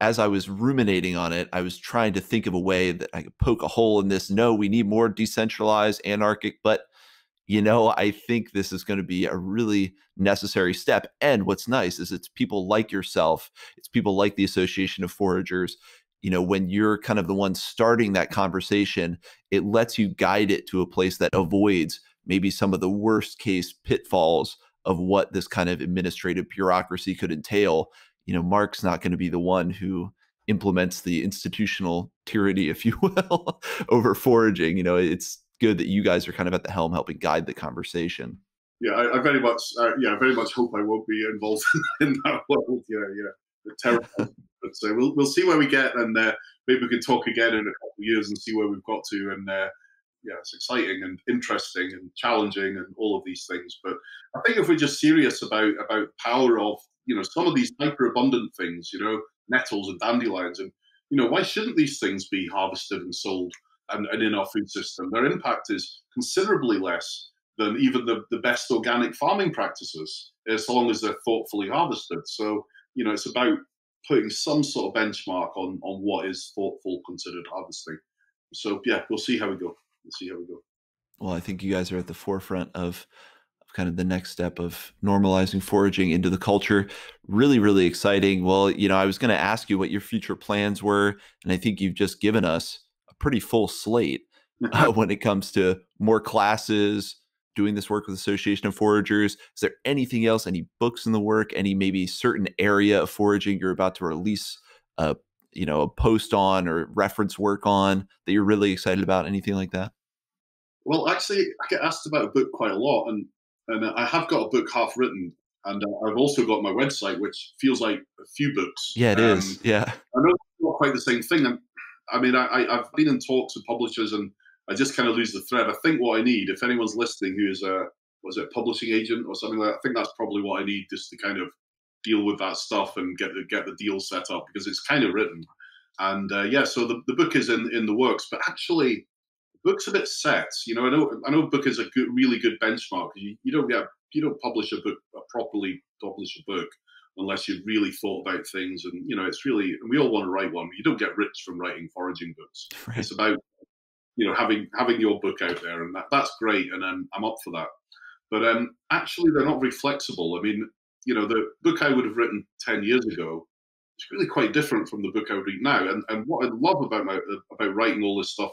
as I was ruminating on it, I was trying to think of a way that I could poke a hole in this. No, we need more decentralized, anarchic, but you know, I think this is going to be a really necessary step. And what's nice is it's people like yourself, it's people like the Association of Foragers. You know, when you're kind of the one starting that conversation, it lets you guide it to a place that avoids maybe some of the worst case pitfalls of what this kind of administrative bureaucracy could entail. You know, Mark's not going to be the one who implements the institutional tyranny, if you will, over foraging. You know, it's good that you guys are kind of at the helm helping guide the conversation. Yeah, I, I very much, uh, yeah, I very much hope I won't be involved in that world. Yeah, yeah, terrible. so uh, we'll we'll see where we get, and uh, maybe we can talk again in a couple of years and see where we've got to. And uh, yeah, it's exciting and interesting and challenging and all of these things. But I think if we're just serious about about power of you know some of these hyper abundant things, you know, nettles and dandelions, and you know, why shouldn't these things be harvested and sold and, and in our food system? Their impact is considerably less than even the, the best organic farming practices, as long as they're thoughtfully harvested. So, you know, it's about putting some sort of benchmark on on what is thoughtful considered harvesting. So yeah, we'll see how we go and see how we go. Well, I think you guys are at the forefront of, kind of the next step of normalizing foraging into the culture. Really, really exciting. Well, you know, I was going to ask you what your future plans were, and I think you've just given us pretty full slate uh, when it comes to more classes, doing this work with Association of Foragers. Is there anything else? Any books in the work? Any maybe certain area of foraging you're about to release a you know a post on or reference work on that you're really excited about anything like that well actually i get asked about a book quite a lot and and i have got a book half written and uh, i've also got my website which feels like a few books yeah it um, is. yeah i know it's not quite the same thing and, i mean I, i've been in talks with publishers and i just kind of lose the thread i think what i need if anyone's listening who is a was it publishing agent or something like that i think that's probably what i need just to kind of deal with that stuff and get the get the deal set up because it's kind of written. And uh, yeah, so the, the book is in in the works, but actually, book's a bit set. You know, I know I know book is a good, really good benchmark. You, you don't get you don't publish a book a properly publish a book unless you've really thought about things and you know it's really and we all want to write one you don't get rich from writing foraging books right. it's about you know having having your book out there and that, that's great and um, i'm up for that but um, actually they're not very flexible i mean you know, the book I would have written 10 years ago is really quite different from the book I read now. And, and what I love about my, about writing all this stuff,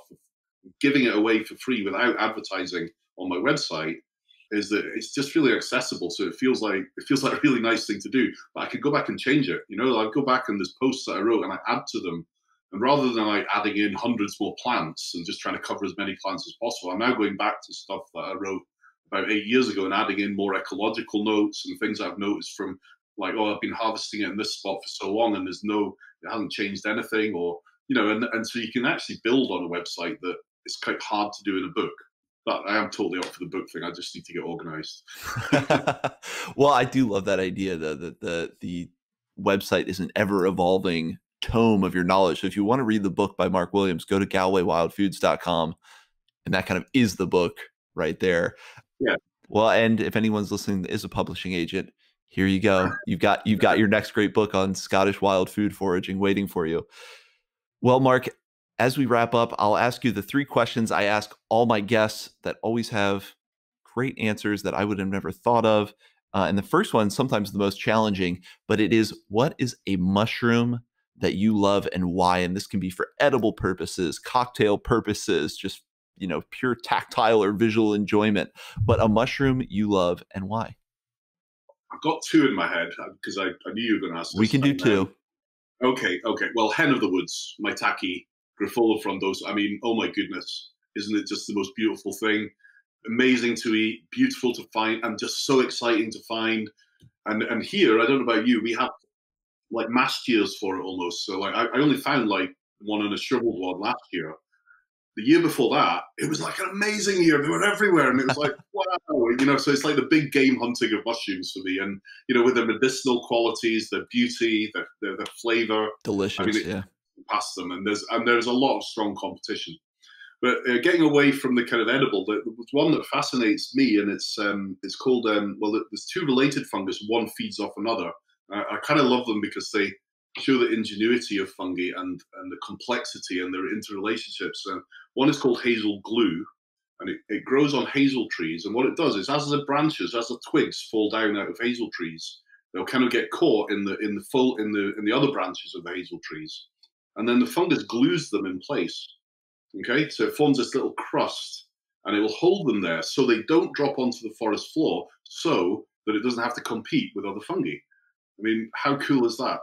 giving it away for free without advertising on my website, is that it's just really accessible. So it feels like it feels like a really nice thing to do. But I could go back and change it. You know, I'd go back and there's posts that I wrote and I add to them. And rather than like adding in hundreds more plants and just trying to cover as many plants as possible, I'm now going back to stuff that I wrote about eight years ago and adding in more ecological notes and things I've noticed from like, oh, I've been harvesting it in this spot for so long and there's no, it hasn't changed anything or, you know, and, and so you can actually build on a website that is quite hard to do in a book. But I am totally up for the book thing. I just need to get organized. well, I do love that idea though that the the website is an ever evolving tome of your knowledge. So if you want to read the book by Mark Williams, go to GallowayWildFoods.com and that kind of is the book right there. Yeah. Well, and if anyone's listening is a publishing agent, here you go. You've got you've got your next great book on Scottish wild food foraging waiting for you. Well, Mark, as we wrap up, I'll ask you the three questions I ask all my guests that always have great answers that I would have never thought of. Uh, and the first one, sometimes the most challenging, but it is what is a mushroom that you love and why? And this can be for edible purposes, cocktail purposes, just you know, pure tactile or visual enjoyment. But a mushroom you love and why? I've got two in my head because uh, I, I knew you were going to ask. We can do two. Okay, okay. Well, hen of the woods, maitake, Grifola frondosa. I mean, oh my goodness, isn't it just the most beautiful thing? Amazing to eat, beautiful to find, and just so exciting to find. And and here, I don't know about you, we have like mass years for it almost. So like I, I only found like one in a shriveled one last year. The year before that, it was like an amazing year. They were everywhere, and it was like wow, you know. So it's like the big game hunting of mushrooms for me, and you know, with their medicinal qualities, their beauty, their the, the flavor, delicious. I mean, it, yeah, past them, and there's and there's a lot of strong competition. But uh, getting away from the kind of edible, there's one that fascinates me, and it's um, it's called um, well, there's two related fungus. One feeds off another, I, I kind of love them because they show the ingenuity of fungi and, and the complexity and their interrelationships. And one is called hazel glue, and it, it grows on hazel trees. And what it does is, as the branches, as the twigs fall down out of hazel trees, they'll kind of get caught in the in the full in the in the other branches of the hazel trees, and then the fungus glues them in place. Okay, so it forms this little crust, and it will hold them there so they don't drop onto the forest floor, so that it doesn't have to compete with other fungi. I mean, how cool is that?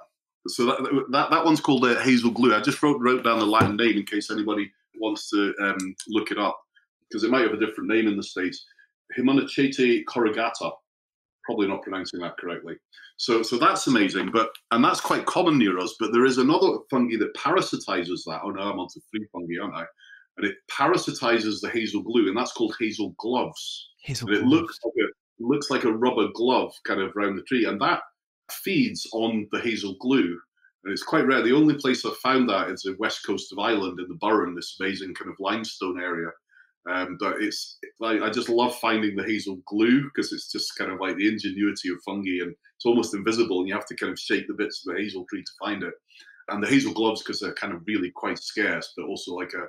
So that that, that one's called uh, hazel glue. I just wrote wrote down the Latin name in case anybody wants to um, look it up because it might have a different name in the states. Hymenochaete corrugata. Probably not pronouncing that correctly. So so that's amazing, but and that's quite common near us. But there is another fungi that parasitizes that. Oh no, I'm onto three fungi, aren't I? And it parasitizes the hazel glue, and that's called hazel gloves. Hazel and it looks like a looks like a rubber glove kind of around the tree, and that feeds on the hazel glue. And it's quite rare. The only place I've found that is the west coast of Ireland in the Burren, this amazing kind of limestone area. Um, but it's like I just love finding the hazel glue because it's just kind of like the ingenuity of fungi and it's almost invisible and you have to kind of shake the bits of the hazel tree to find it. And the hazel gloves because they're kind of really quite scarce, but also like a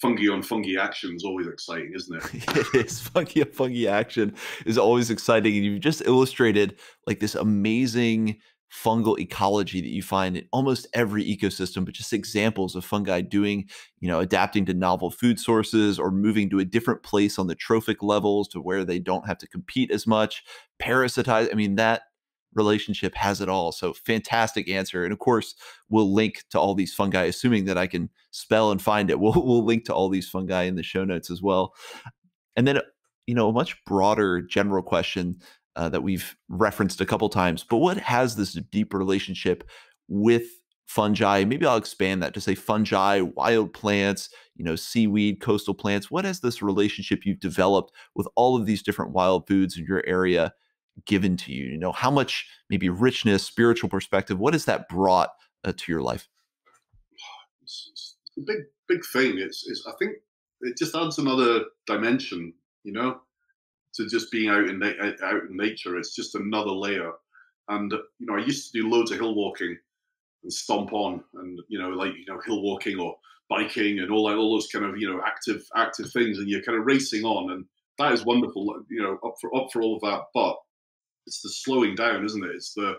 fungi on fungi action is always exciting, isn't it? it is. Fungi on fungi action is always exciting. And you've just illustrated like this amazing fungal ecology that you find in almost every ecosystem, but just examples of fungi doing, you know, adapting to novel food sources or moving to a different place on the trophic levels to where they don't have to compete as much, parasitize. I mean, that relationship has it all. So fantastic answer. And of course, we'll link to all these fungi, assuming that I can spell and find it. We'll, we'll link to all these fungi in the show notes as well. And then, you know, a much broader general question uh, that we've referenced a couple times, but what has this deep relationship with fungi? Maybe I'll expand that to say fungi, wild plants, you know, seaweed, coastal plants. What has this relationship you've developed with all of these different wild foods in your area given to you? You know, how much maybe richness, spiritual perspective, what has that brought uh, to your life? Big, big thing. It's, it's, I think it just adds another dimension, you know, to just being out in, out in nature. It's just another layer. And, you know, I used to do loads of hill walking and stomp on and, you know, like, you know, hill walking or biking and all that, all those kind of, you know, active, active things. And you're kind of racing on and that is wonderful, you know, up for, up for all of that. But it's the slowing down, isn't it? It's the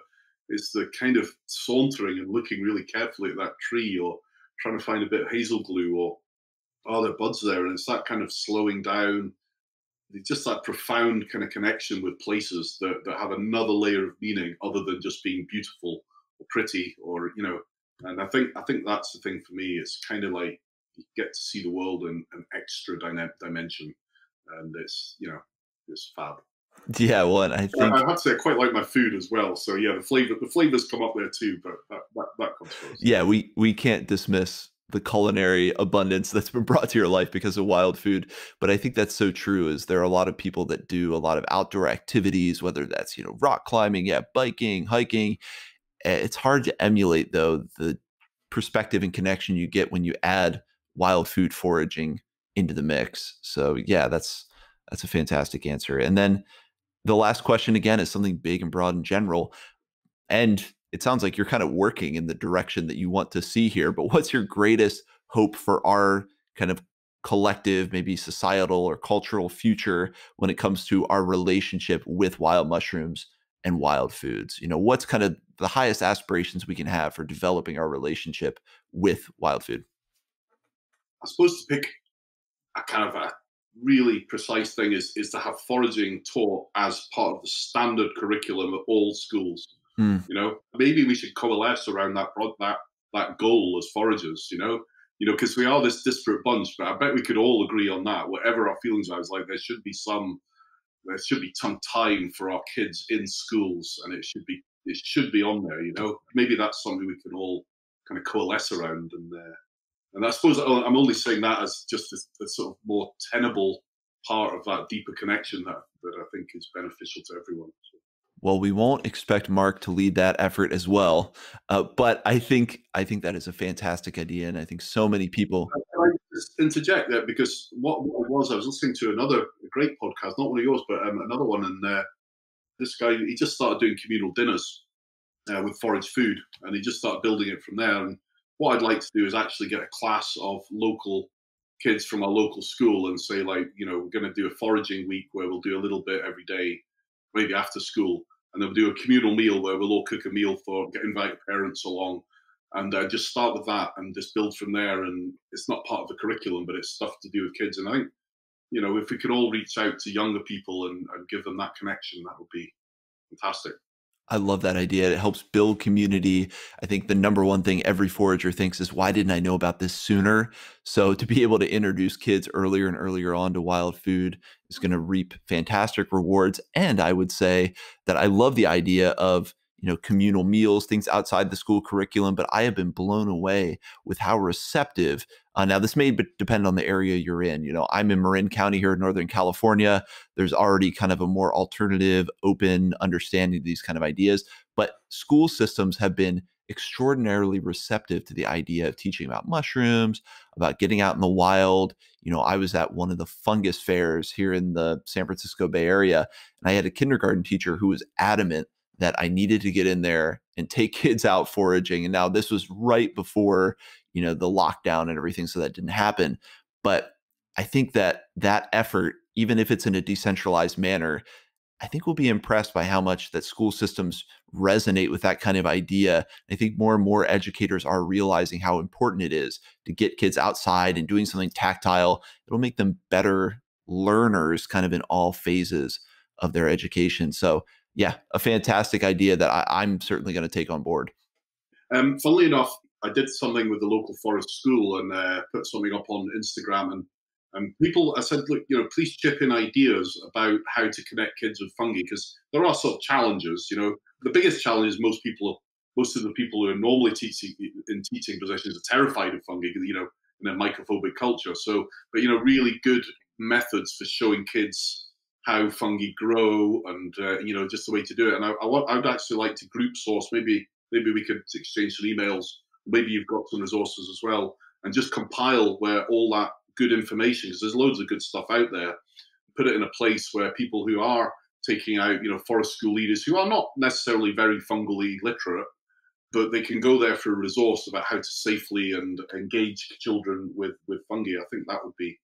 it's the kind of sauntering and looking really carefully at that tree or trying to find a bit of hazel glue or oh there buds there and it's that kind of slowing down just that profound kind of connection with places that, that have another layer of meaning other than just being beautiful or pretty or you know and i think i think that's the thing for me it's kind of like you get to see the world in an extra dynamic dimension and it's you know it's fab yeah, well, I think I have to say I quite like my food as well. So yeah, the flavor the flavors come up there too, but that that, that comes first. Yeah, we we can't dismiss the culinary abundance that's been brought to your life because of wild food. But i think that's so true is there are a lot of people that do a lot of outdoor activities whether that's you know rock climbing yeah biking hiking. Eh, it's hard to emulate though the perspective and connection you get when you add wild food foraging into the mix. So yeah that's that's a fantastic answer. And then the last question again is something big and broad in general. And it sounds like you're kind of working in the direction that you want to see here. But what's your greatest hope for our kind of collective, maybe societal or cultural future when it comes to our relationship with wild mushrooms and wild foods? You know, what's kind of the highest aspirations we can have for developing our relationship with wild food? I suppose to pick a kind of a really precise thing is is to have foraging taught as part of the standard curriculum at all schools. Mm. You know, maybe we should coalesce around that that that goal as foragers. You know, you know, because we are this disparate bunch, but I bet we could all agree on that. Whatever our feelings are, is like there should be some, there should be some time for our kids in schools, and it should be it should be on there. You know, maybe that's something we can all kind of coalesce around, and uh, and I suppose I'm only saying that as just a, a sort of more tenable part of that deeper connection that that I think is beneficial to everyone. So. Well, we won't expect Mark to lead that effort as well, uh, but I think I think that is a fantastic idea, and I think so many people. Can I just interject there because what, what it was I was listening to another great podcast, not one of yours, but um, another one, and uh, this guy he just started doing communal dinners uh, with forage food, and he just started building it from there. And what I'd like to do is actually get a class of local kids from our local school and say like, you know, we're going to do a foraging week where we'll do a little bit every day, maybe after school and they'll do a communal meal where we'll all cook a meal for get invite parents along and uh, just start with that and just build from there and it's not part of the curriculum but it's stuff to do with kids and i think you know if we could all reach out to younger people and, and give them that connection that would be fantastic I love that idea. It helps build community. I think the number one thing every forager thinks is, why didn't I know about this sooner? So to be able to introduce kids earlier and earlier on to wild food is going to reap fantastic rewards. And I would say that I love the idea of you know communal meals things outside the school curriculum but i have been blown away with how receptive uh, now this may depend on the area you're in you know i'm in marin county here in northern california there's already kind of a more alternative open understanding of these kind of ideas but school systems have been extraordinarily receptive to the idea of teaching about mushrooms about getting out in the wild you know i was at one of the fungus fairs here in the san francisco bay area and i had a kindergarten teacher who was adamant that I needed to get in there and take kids out foraging. And now this was right before, you know, the lockdown and everything. So that didn't happen. But I think that that effort, even if it's in a decentralized manner, I think we'll be impressed by how much that school systems resonate with that kind of idea. I think more and more educators are realizing how important it is to get kids outside and doing something tactile. It'll make them better learners kind of in all phases of their education. So yeah, a fantastic idea that I, am certainly going to take on board. Um, funnily enough, I did something with the local forest school and uh, put something up on Instagram, and and people, I said, look, you know, please chip in ideas about how to connect kids with fungi because there are sort of challenges. You know, the biggest challenge is most people, most of the people who are normally teaching in teaching positions are terrified of fungi. You know, in a mycophobic culture. So, but you know, really good methods for showing kids how fungi grow and uh, you know just the way to do it. And I, I, I, would actually like to group source. Maybe maybe we could exchange some emails. Maybe you've got some resources as well, and just compile where all that good information because there's loads of good stuff out there. Put it in a place where people who are taking out, you know, forest school leaders who are not necessarily very fungally literate, but they can go there for a resource about how to safely and engage children with with fungi. I think that would be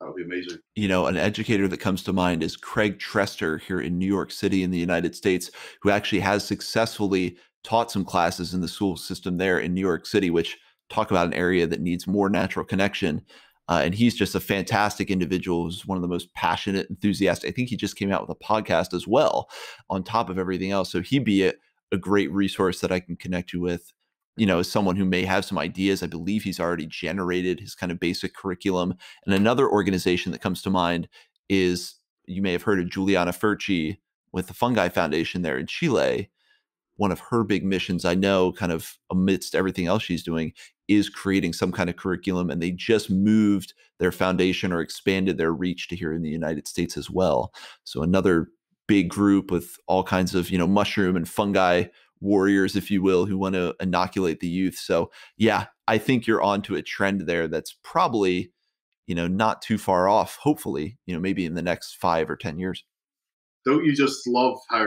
that would be amazing. You know, an educator that comes to mind is Craig Trester here in New York City in the United States, who actually has successfully taught some classes in the school system there in New York City, which talk about an area that needs more natural connection. Uh, and he's just a fantastic individual. He's one of the most passionate, enthusiastic. I think he just came out with a podcast as well, on top of everything else. So he'd be a, a great resource that I can connect you with you know, as someone who may have some ideas. I believe he's already generated his kind of basic curriculum. And another organization that comes to mind is you may have heard of Juliana Furci with the Fungi Foundation there in Chile. One of her big missions, I know, kind of amidst everything else she's doing, is creating some kind of curriculum. And they just moved their foundation or expanded their reach to here in the United States as well. So another big group with all kinds of, you know, mushroom and fungi warriors, if you will, who want to inoculate the youth. So yeah, I think you're onto a trend there that's probably, you know, not too far off, hopefully, you know, maybe in the next five or 10 years. Don't you just love how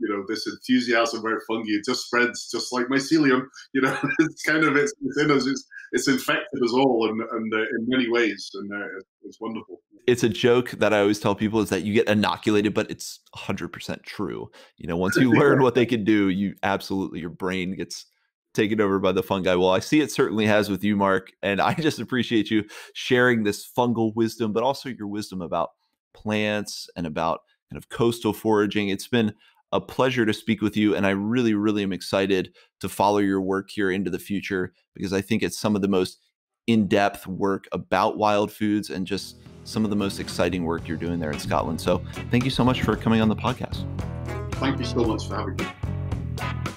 you know this enthusiasm about fungi it just spreads just like mycelium you know it's kind of it's, it's in us it's, it's infected us all and, and uh, in many ways and uh, it's wonderful. It's a joke that i always tell people is that you get inoculated but it's 100% true you know once you learn what they can do you absolutely your brain gets taken over by the fungi. Well i see it certainly has with you mark and i just appreciate you sharing this fungal wisdom but also your wisdom about plants and about kind of coastal foraging. It's been a pleasure to speak with you. And I really, really am excited to follow your work here into the future because I think it's some of the most in depth work about wild foods and just some of the most exciting work you're doing there in Scotland. So thank you so much for coming on the podcast. Thank you so much for having me.